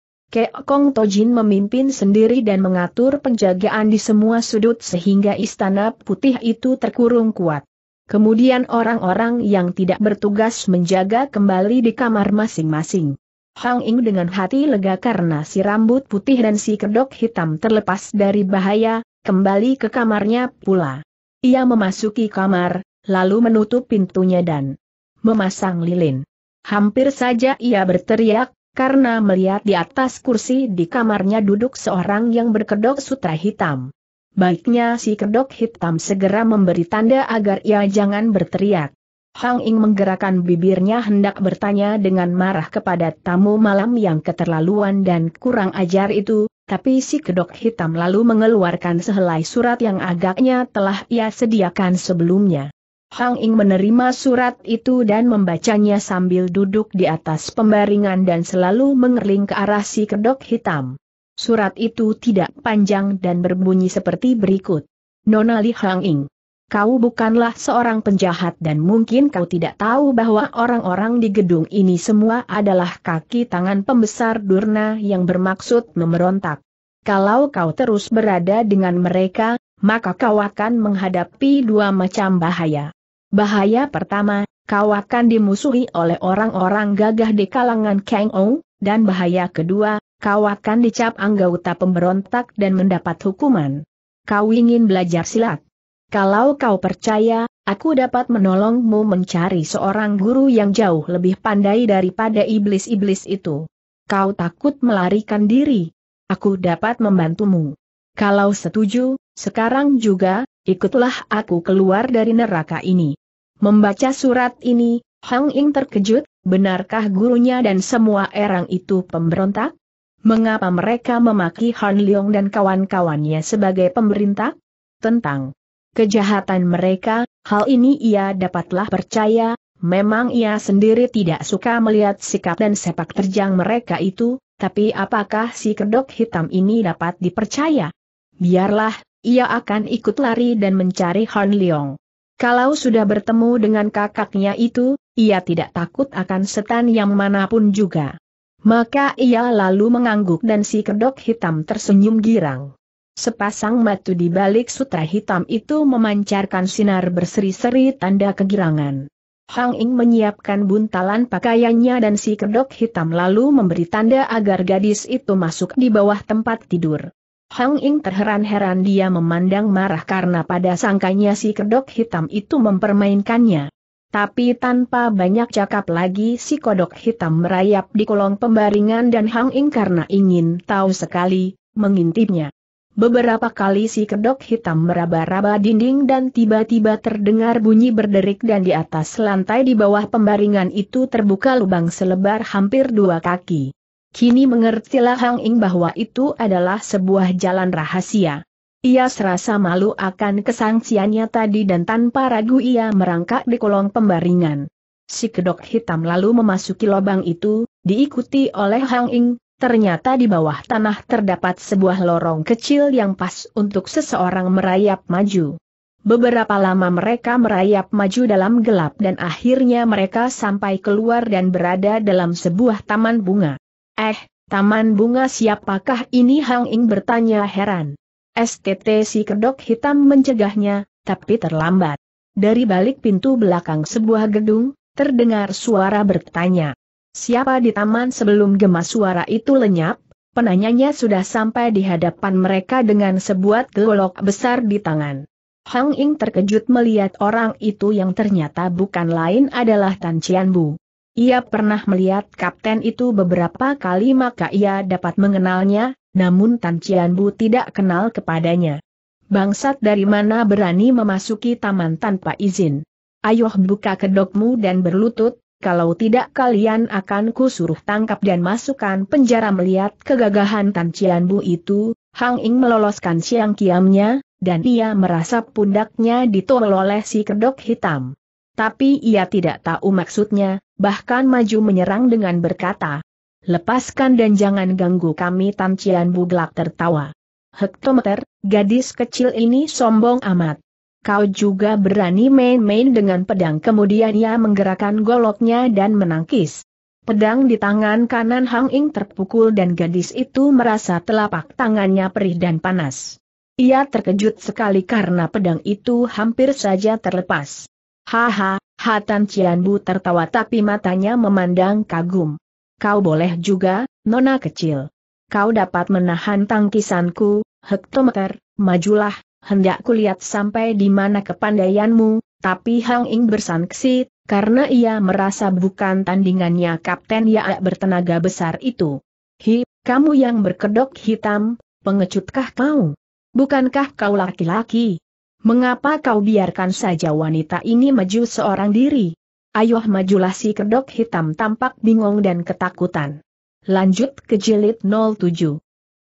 Kong Tojin memimpin sendiri dan mengatur penjagaan di semua sudut sehingga istana putih itu terkurung kuat. Kemudian orang-orang yang tidak bertugas menjaga kembali di kamar masing-masing. Hang Ing dengan hati lega karena si rambut putih dan si kedok hitam terlepas dari bahaya, kembali ke kamarnya pula. Ia memasuki kamar, lalu menutup pintunya dan memasang lilin. Hampir saja ia berteriak, karena melihat di atas kursi di kamarnya duduk seorang yang berkedok sutra hitam. Baiknya si kedok hitam segera memberi tanda agar ia jangan berteriak. Hang Ing menggerakkan bibirnya hendak bertanya dengan marah kepada tamu malam yang keterlaluan dan kurang ajar itu, tapi si kedok hitam lalu mengeluarkan sehelai surat yang agaknya telah ia sediakan sebelumnya. Hang Ing menerima surat itu dan membacanya sambil duduk di atas pembaringan dan selalu mengerling ke arah si kedok hitam. Surat itu tidak panjang dan berbunyi seperti berikut. Nona Li Hang Ing kau bukanlah seorang penjahat dan mungkin kau tidak tahu bahwa orang-orang di gedung ini semua adalah kaki tangan pembesar Durna yang bermaksud memberontak. Kalau kau terus berada dengan mereka, maka kau akan menghadapi dua macam bahaya. Bahaya pertama, kau akan dimusuhi oleh orang-orang gagah di kalangan Kang Ong, dan bahaya kedua, kau akan dicap anggota pemberontak dan mendapat hukuman. Kau ingin belajar silat. Kalau kau percaya, aku dapat menolongmu mencari seorang guru yang jauh lebih pandai daripada iblis-iblis itu. Kau takut melarikan diri. Aku dapat membantumu. Kalau setuju, sekarang juga, ikutlah aku keluar dari neraka ini. Membaca surat ini, Hang Ing terkejut, benarkah gurunya dan semua orang itu pemberontak? Mengapa mereka memaki Han Leong dan kawan-kawannya sebagai pemerintah? Tentang kejahatan mereka, hal ini ia dapatlah percaya, memang ia sendiri tidak suka melihat sikap dan sepak terjang mereka itu, tapi apakah si kedok hitam ini dapat dipercaya? Biarlah, ia akan ikut lari dan mencari Han Leong. Kalau sudah bertemu dengan kakaknya itu, ia tidak takut akan setan yang mana pun juga. Maka ia lalu mengangguk dan si kedok hitam tersenyum girang. Sepasang mata di balik sutra hitam itu memancarkan sinar berseri-seri tanda kegirangan. Hang Ing menyiapkan buntalan pakaiannya dan si kedok hitam lalu memberi tanda agar gadis itu masuk di bawah tempat tidur. Hang Ing terheran-heran dia memandang marah karena pada sangkanya si kedok hitam itu mempermainkannya. Tapi tanpa banyak cakap lagi si kodok hitam merayap di kolong pembaringan dan Hang Ing karena ingin tahu sekali, mengintipnya. Beberapa kali si kedok hitam meraba-raba dinding dan tiba-tiba terdengar bunyi berderik dan di atas lantai di bawah pembaringan itu terbuka lubang selebar hampir dua kaki. Kini mengertilah Hang Ing bahwa itu adalah sebuah jalan rahasia. Ia serasa malu akan kesangsiannya tadi dan tanpa ragu ia merangkak di kolong pembaringan. Si kedok hitam lalu memasuki lubang itu, diikuti oleh Hang Ing, Ternyata di bawah tanah terdapat sebuah lorong kecil yang pas untuk seseorang merayap maju. Beberapa lama mereka merayap maju dalam gelap dan akhirnya mereka sampai keluar dan berada dalam sebuah taman bunga. Eh, taman bunga siapakah ini Hang Ing bertanya heran. STT si kedok hitam mencegahnya, tapi terlambat. dari balik pintu belakang sebuah gedung, terdengar suara bertanya. Siapa di taman sebelum gemas suara itu lenyap, penanyanya sudah sampai di hadapan mereka dengan sebuah golok besar di tangan. Hang Ing terkejut melihat orang itu yang ternyata bukan lain adalah Tan Cian Bu. Ia pernah melihat kapten itu beberapa kali maka ia dapat mengenalnya, namun Tan Cian Bu tidak kenal kepadanya. Bangsat dari mana berani memasuki taman tanpa izin? Ayo buka kedokmu dan berlutut, kalau tidak kalian akan kusuruh tangkap dan masukkan penjara melihat kegagahan Tan Cian Bu itu, Hang Ing meloloskan siang kiamnya, dan ia merasa pundaknya ditol oleh si kedok hitam. Tapi ia tidak tahu maksudnya, bahkan maju menyerang dengan berkata, Lepaskan dan jangan ganggu kami Tan Cian Buglak tertawa. Hektometer, gadis kecil ini sombong amat. Kau juga berani main-main dengan pedang kemudian ia menggerakkan goloknya dan menangkis. Pedang di tangan kanan Hang Ing terpukul dan gadis itu merasa telapak tangannya perih dan panas. Ia terkejut sekali karena pedang itu hampir saja terlepas. Haha, Hatan Cianbu tertawa tapi matanya memandang kagum. Kau boleh juga, nona kecil. Kau dapat menahan tangkisanku, hektometer, majulah, hendak kulihat sampai di mana kepandaianmu, tapi Hang Ing bersangsi, karena ia merasa bukan tandingannya Kapten Ya bertenaga besar itu. Hi, kamu yang berkedok hitam, pengecutkah kau? Bukankah kau laki-laki? Mengapa kau biarkan saja wanita ini maju seorang diri? Ayo majulah si kedok hitam tampak bingung dan ketakutan. Lanjut ke jilid 07.